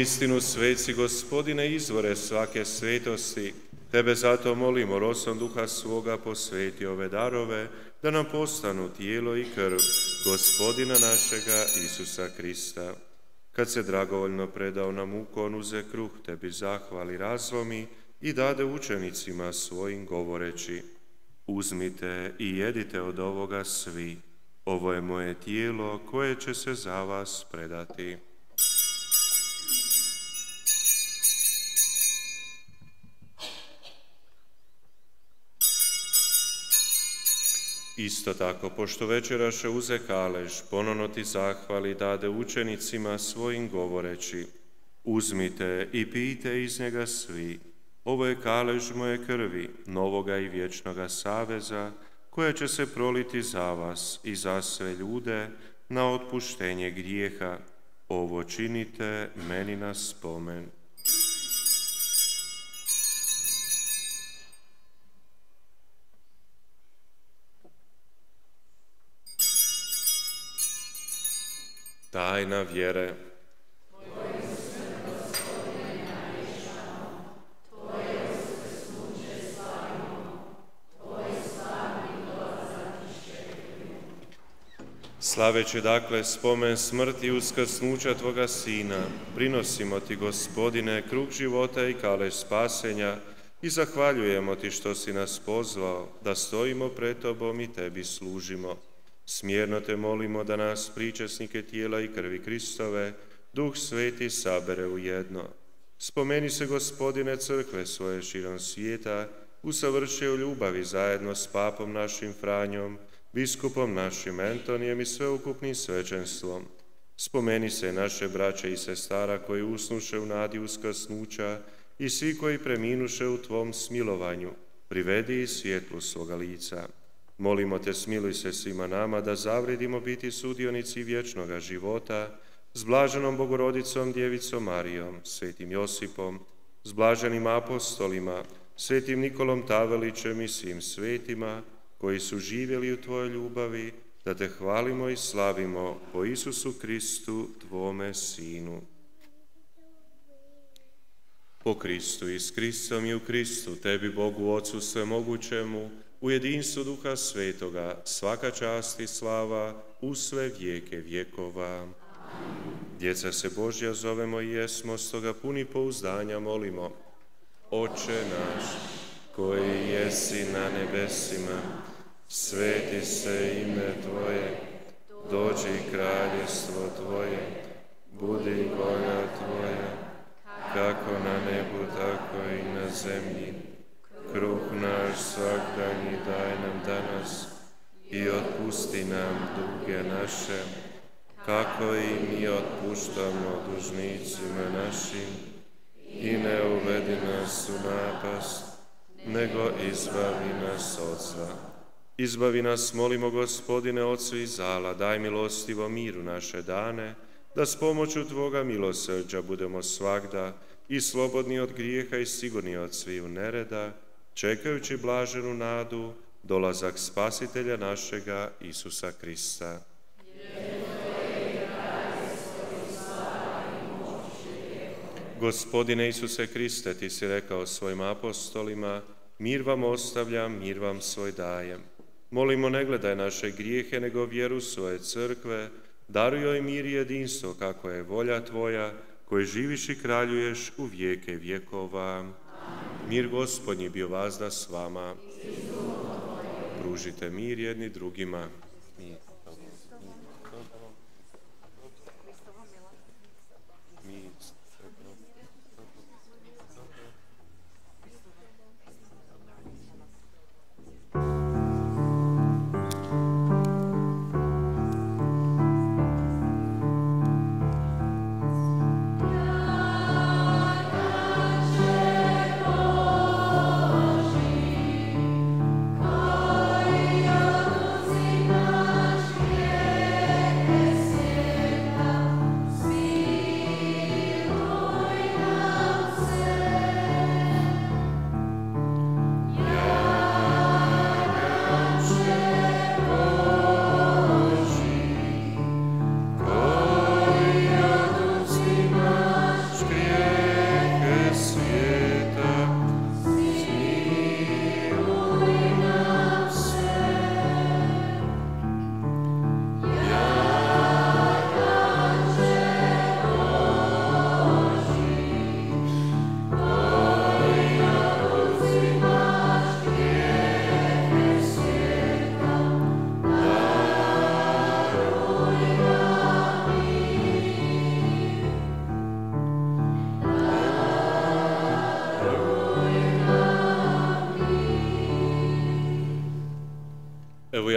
Istinu, sveci gospodine, izvore svake svetosti, Tebe zato molimo, rosom duha svoga posveti ove darove, da nam postanu tijelo i krv gospodina našega Isusa Krista. Kad se dragovoljno predao nam ukon, uze kruh, tebi zahvali razlomi i dade učenicima svojim govoreći, uzmite i jedite od ovoga svi, ovo je moje tijelo koje će se za vas predati. Isto tako, pošto večeraše uze kalež, ponovno ti zahvali dade učenicima svojim govoreći, uzmite i pijte iz njega svi, ovo je kalež moje krvi, novoga i vječnoga saveza, koja će se proliti za vas i za sve ljude na otpuštenje grijeha. Ovo činite meni na spomen. Tajna vjere. Slaveći dakle spomen smrti i uskrsnuća Tvoga Sina, prinosimo Ti, Gospodine, krug života i kalež spasenja i zahvaljujemo Ti što si nas pozvao da stojimo pred Tobom i Tebi služimo. Smjerno Te molimo da nas, pričesnike tijela i krvi Kristove, Duh Sveti sabere u jedno. Spomeni se, Gospodine, crkve svoje širom svijeta, usavrši u ljubavi zajedno s papom našim Franjom, biskupom našim Antonijem i sveukupnim svećenstvom. Spomeni se naše braće i sestara koji usnuše u nadi uskrsnuća i svi koji preminuše u Tvom smilovanju, privedi svjetlu svoga lica. Molimo te, smiluj se svima nama da zavredimo biti sudionici vječnoga života s blaženom Bogorodicom Djevicom Marijom, svetim Josipom, s blaženim apostolima, svetim Nikolom Tavelićem i svim svetima, koji su živjeli u Tvojoj ljubavi, da Te hvalimo i slavimo po Isusu Kristu, Tvome Sinu. Po Kristu i s Kristom i u Kristu, Tebi Bogu Ocu Svemogućemu, u jedinstvu Duha Svetoga, svaka čast i slava u sve vijeke vjekova. Djeca se Božja zovemo i jesmo, stoga puni pouzdanja molimo. Oče naš, koji jesi na nebesima, sveti se ime Tvoje, dođi kraljestvo Tvoje, budi volja Tvoja, kako na nebu, tako i na zemlji. Kruh naš svakdanji daj nam danas i otpusti nam duge naše, kako i mi otpuštamo dužnicima našim i ne uvedi nas u napast, nego izbavi nas od zla. Izbavi nas, molimo gospodine, Otcu i zala, daj milostivo miru naše dane, da s pomoću Tvoga milosrđa budemo svagda i slobodni od grijeha i sigurni od sviju nereda, čekajući blaženu nadu, dolazak spasitelja našega Isusa Krista. Gospodine Isuse Kriste, Ti si rekao svojim apostolima, mir vam ostavljam, mir vam svoj dajem. Molimo, ne gledaj naše grijehe, nego vjeru svoje crkve, daruj mir i jedinstvo, kako je volja Tvoja, koji živiš i kraljuješ u vijeke vjekova. Mir gospodnji bio vazda s vama. Pružite mir jedni drugima.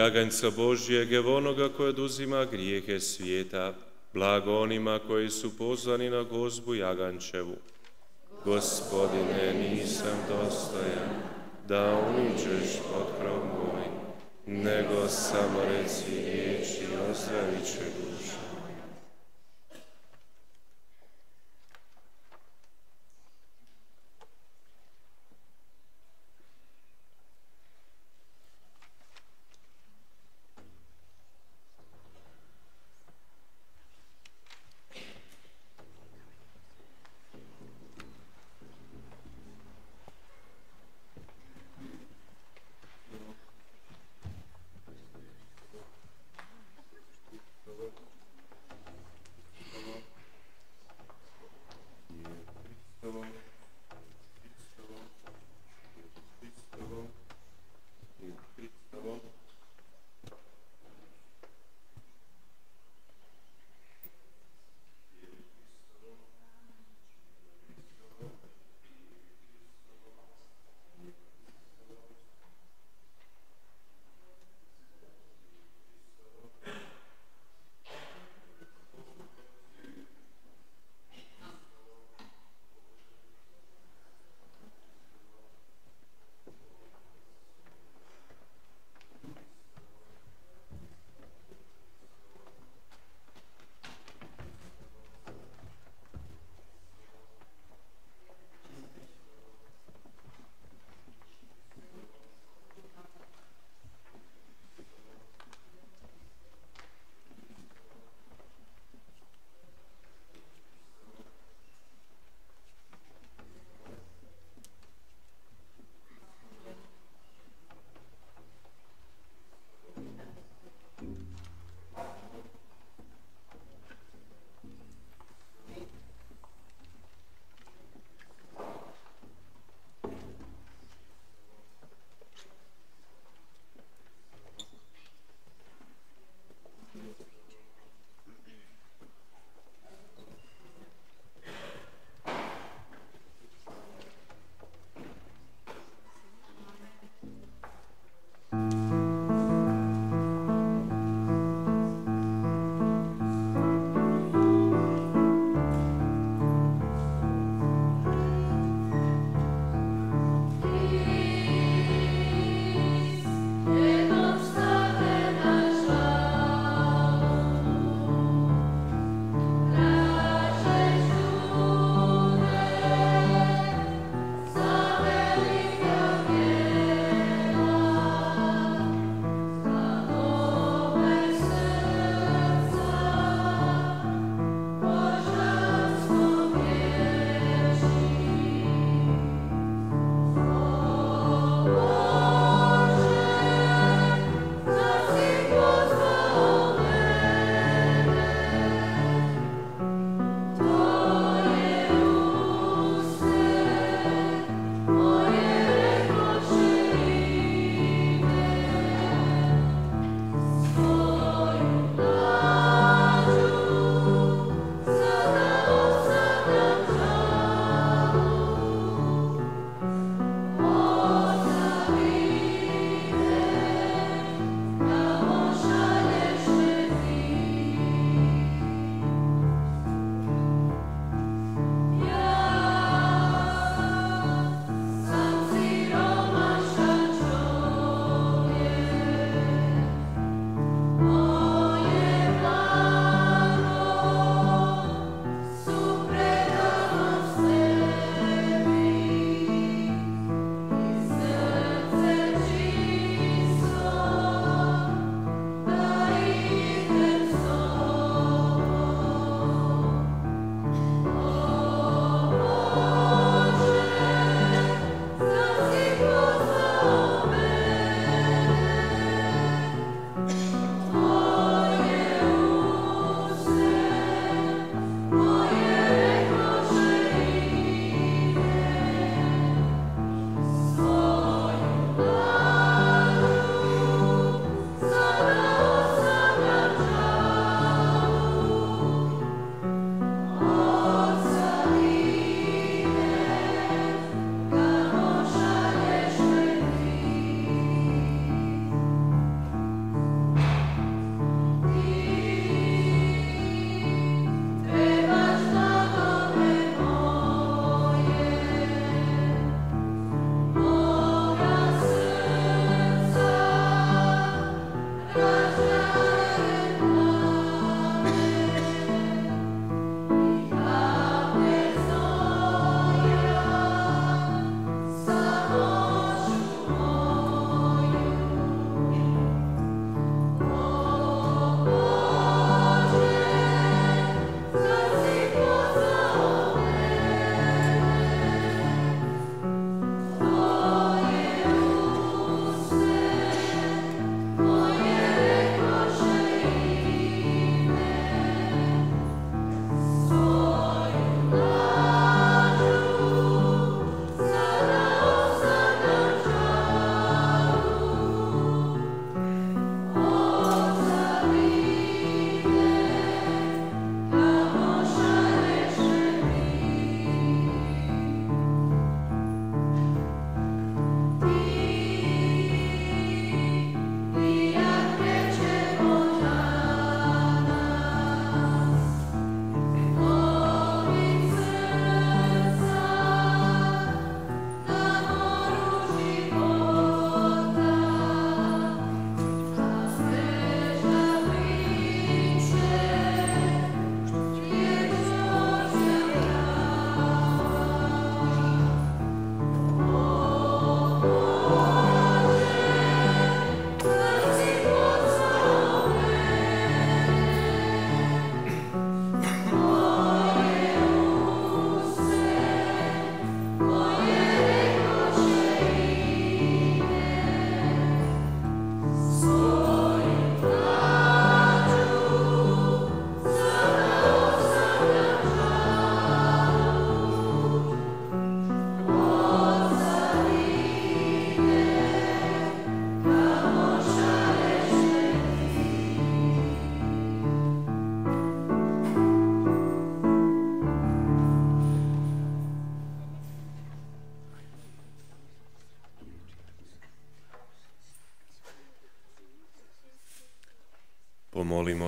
Jaganjca Božjeg, evo onoga koji oduzima grijehe svijeta, blago onima koji su pozvani na gozbu jagančevu. Gospodine, nisam dostojan da uničeš krov moj, nego samo reci riječi i ozdravit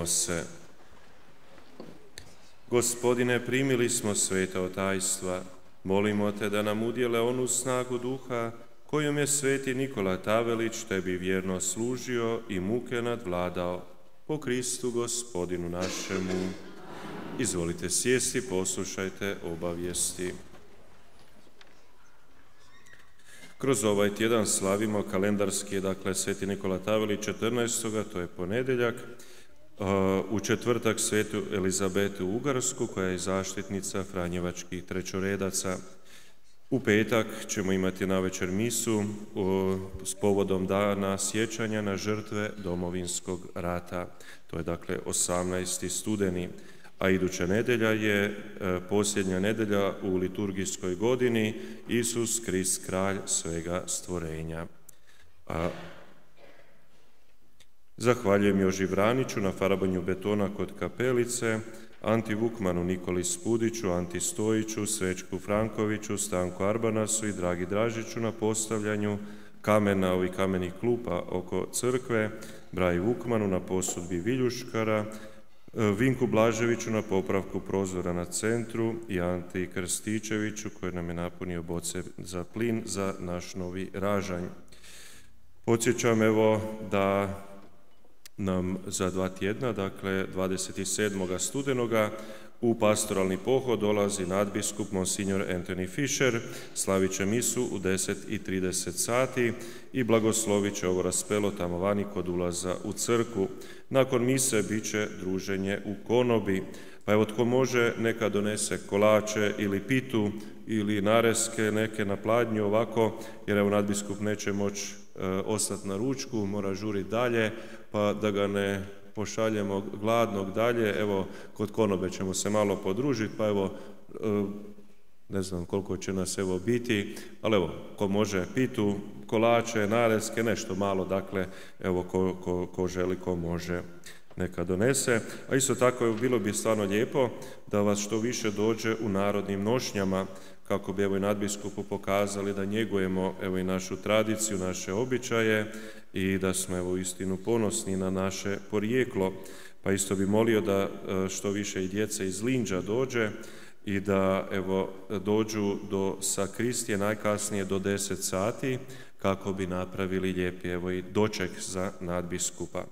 duša. Pomolimo se. Gospodine, primili smo sveta otajstva. Molimo te da nam udjele onu snagu duha kojom je sveti Nikola Tavelić tebi vjerno služio i muke nadvladao. Po Kristu gospodinu našemu. Izvolite sjesti, poslušajte obavijesti. Kroz ovaj tjedan slavimo kalendarski, dakle, Sveti Nikola Tavelić 14. to je ponedjeljak, u četvrtak svetu Elizabetu Ugarsku, koja je zaštitnica Franjevačkih trećoredaca. U petak ćemo imati na večer misu s povodom dana sjećanja na žrtve domovinskog rata. To je dakle 18. studeni, a iduća nedjelja je e, posljednja nedjelja u liturgijskoj godini Isus Krist, kralj svega stvorenja. A Zahvaljujem Joži Vraniću na farabanju betona kod kapelice, Anti Vukmanu, Nikoli Spudiću, Anti Stojiću, Svečku Frankoviću, Stanku Arbanasu i Dragi Dražiću na postavljanju kamena ovih kamenih klupa oko crkve, Braji Vukmanu na posudbi Viljuškara, Vinku Blaževiću na popravku prozora na centru i Anti Krstičeviću koji nam je napunio boce za plin za naš novi ražanj. Podsjećam evo da nam za dva tjedna, dakle 27. studenoga, u pastoralni pohod dolazi nadbiskup Monsignor Anthony Fisher, slavit će misu u 10.30 sati i blagoslovit će ovo raspelo tamo vani kod ulaza u crku. Nakon mise bit će druženje u konobi, pa evo tko može neka donese kolače ili pitu ili nareske neke na pladnju ovako, jer evo nadbiskup neće moći e, ostati na ručku, mora žuriti dalje, pa da ga ne pošaljemo gladnog dalje, evo kod konobe ćemo se malo podružiti, pa evo e, ne znam koliko će nas evo biti, ali evo, ko može pitu, kolače, nareske, nešto malo, dakle, evo, ko, ko, ko želi, ko može, neka donese. A isto tako, bilo bi stvarno lijepo da vas što više dođe u narodnim nošnjama, kako bi evo i nadbiskupu pokazali da njegujemo evo i našu tradiciju, naše običaje i da smo evo istinu ponosni na naše porijeklo. Pa isto bi molio da e, što više i djece iz Linđa dođe i da evo dođu do sakristije najkasnije do 10 sati kako bi napravili lijepi evo i doček za nadbiskupa.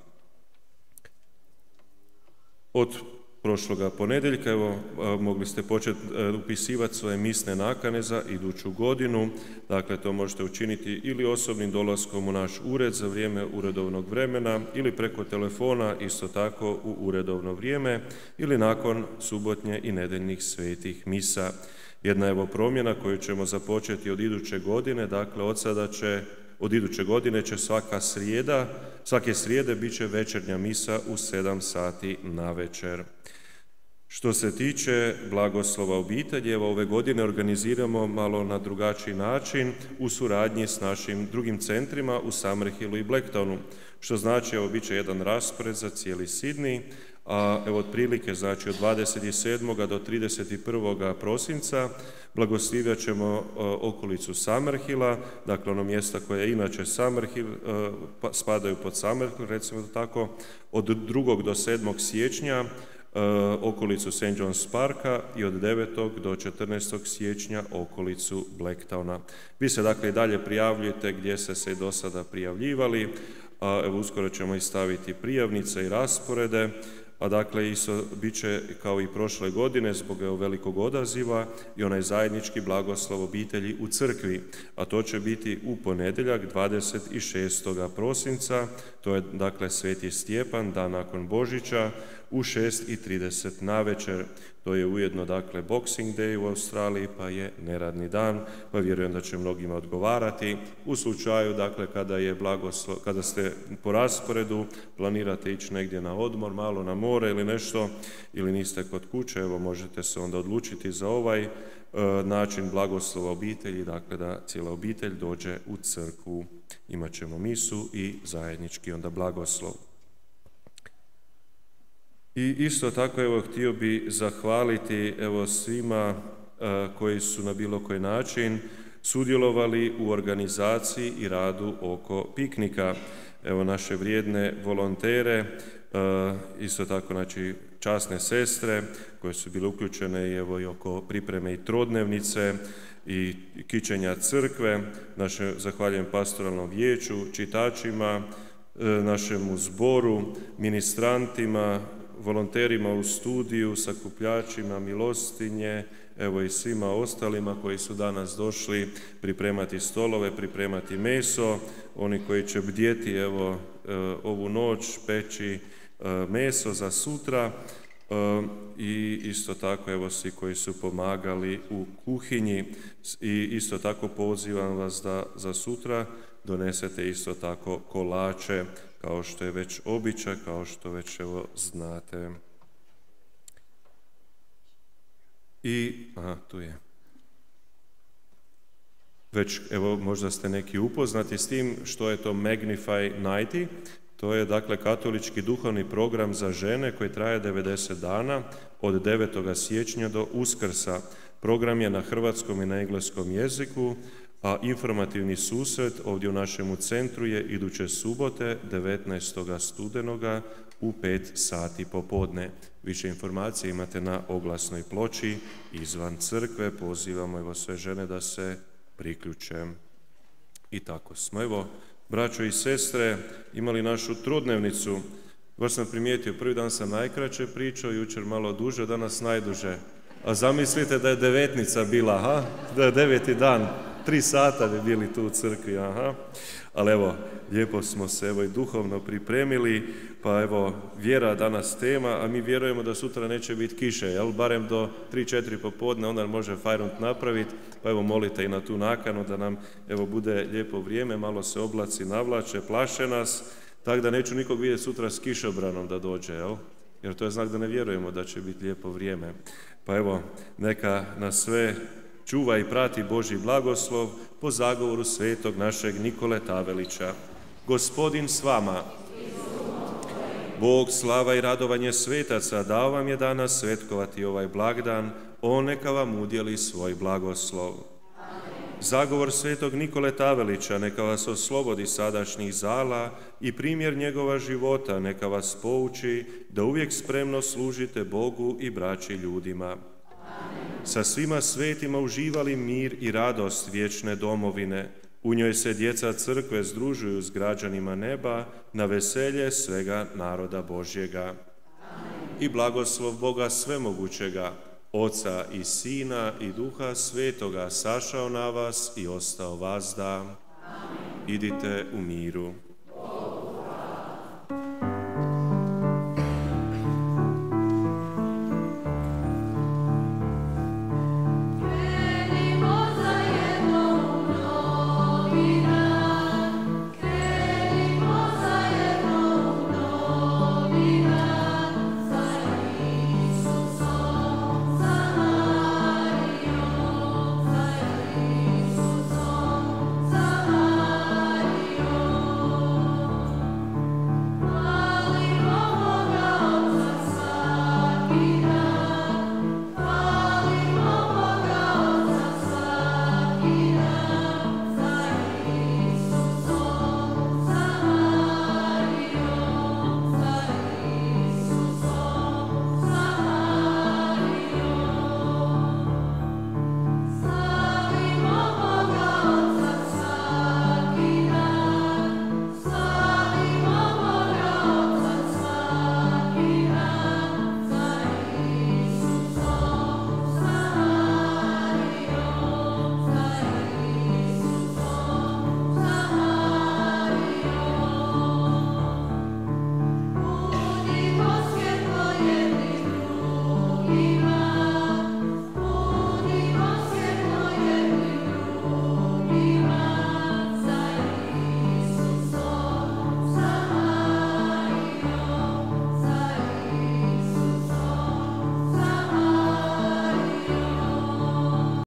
Od prošloga ponedjeljka. Evo, mogli ste početi e, upisivati svoje misne nakane za iduću godinu. Dakle, to možete učiniti ili osobnim dolaskom u naš ured za vrijeme uredovnog vremena ili preko telefona isto tako u uredovno vrijeme ili nakon subotnje i nedeljnih svetih misa. Jedna evo promjena koju ćemo započeti od iduće godine, dakle od sada će od iduće godine će svaka srijeda, svake srijede bit će večernja misa u 7 sati na večer. Što se tiče blagoslova obitelji, evo ove godine organiziramo malo na drugačiji način u suradnji s našim drugim centrima u Summerhillu i Blacktownu, što znači evo bit će jedan raspored za cijeli Sidney, a evo otprilike znači od 27. do 31. prosinca blagoslivljat ćemo okolicu Summerhilla, dakle ono mjesta koje je inače Summerhill, pa, spadaju pod Summerhill, recimo tako, od 2. do 7. siječnja E, okolicu St. John's Parka i od 9. do 14. siječnja okolicu Blacktowna. Vi se dakle i dalje prijavljujete gdje ste se do sada prijavljivali, evo uskoro ćemo i staviti prijavnice i rasporede, a dakle isto bit će kao i prošle godine zbog velikog odaziva i onaj zajednički blagoslov obitelji u crkvi, a to će biti u ponedjeljak 26. prosinca, to je dakle Sveti Stjepan, dan nakon Božića, u 6.30 na večer. To je ujedno dakle Boxing Day u Australiji pa je neradni dan pa vjerujem da će mnogima odgovarati. U slučaju dakle kada je blagoslo, kada ste po rasporedu planirate ići negdje na odmor, malo na more ili nešto ili niste kod kuće, evo možete se onda odlučiti za ovaj e, način blagoslova obitelji, dakle da cijela obitelj dođe u crkvu. Imat ćemo misu i zajednički onda blagoslov. I isto tako evo htio bi zahvaliti evo svima e, koji su na bilo koji način sudjelovali u organizaciji i radu oko piknika. evo naše vrijedne volontere, isto tako znači časne sestre koje su bile uključene evo i oko pripreme i trodnevnice i kićenja crkve. Naše zahvaljujem pastoralnom vijeću, čitačima, e, našemu zboru, ministrantima, volonterima u studiju, sakupljačima milostinje, evo i svima ostalima koji su danas došli pripremati stolove, pripremati meso, oni koji će bdjeti evo e, ovu noć, peći e, meso za sutra. I isto tako evo svi koji su pomagali u kuhinji. I isto tako pozivam vas da za sutra donesete isto tako kolače kao što je već običaj, kao što već evo znate. I, aha, tu je. Već, evo, možda ste neki upoznati s tim što je to Magnify 90. To je dakle katolički duhovni program za žene koji traje 90 dana od 9. siječnja do Uskrsa. Program je na hrvatskom i na engleskom jeziku, a informativni susret ovdje u našemu centru je iduće subote 19. studenoga u 5 sati popodne. Više informacije imate na oglasnoj ploči izvan crkve. Pozivamo evo sve žene da se priključe. I tako smo. Evo, braćo i sestre, imali našu trudnevnicu. Baš sam primijetio, prvi dan sam najkraće pričao, jučer malo duže, danas najduže. A zamislite da je devetnica bila, aha, da je deveti dan, tri sata bi bili tu u crkvi, aha. Ali evo, lijepo smo se evo i duhovno pripremili, pa evo, vjera danas tema, a mi vjerujemo da sutra neće biti kiše, jel? Barem do 3-4 popodne, onda može fajrunt napraviti, pa evo molite i na tu nakanu da nam evo bude lijepo vrijeme, malo se oblaci navlače, plaše nas, tako da neću nikog vidjeti sutra s kišobranom da dođe, jel? Jer to je znak da ne vjerujemo da će biti lijepo vrijeme. Pa evo, neka nas sve čuva i prati Boži blagoslov po zagovoru svetog našeg Nikole Tavelića. Gospodin s vama. Bog, slava i radovanje svetaca dao vam je danas svetkovati ovaj blagdan, on neka vam udjeli svoj blagoslov. Zagovor svetog Nikole Tavelića neka vas oslobodi sadašnjih zala i primjer njegova života neka vas pouči da uvijek spremno služite Bogu i braći ljudima. Sa svima svetima uživali mir i radost vječne domovine. U njoj se djeca crkve združuju s građanima neba na veselje svega naroda Božjega. I blagoslov Boga svemogućega, Oca i Sina i Duha Svetoga sašao na vas i ostao vas da. Idite u miru.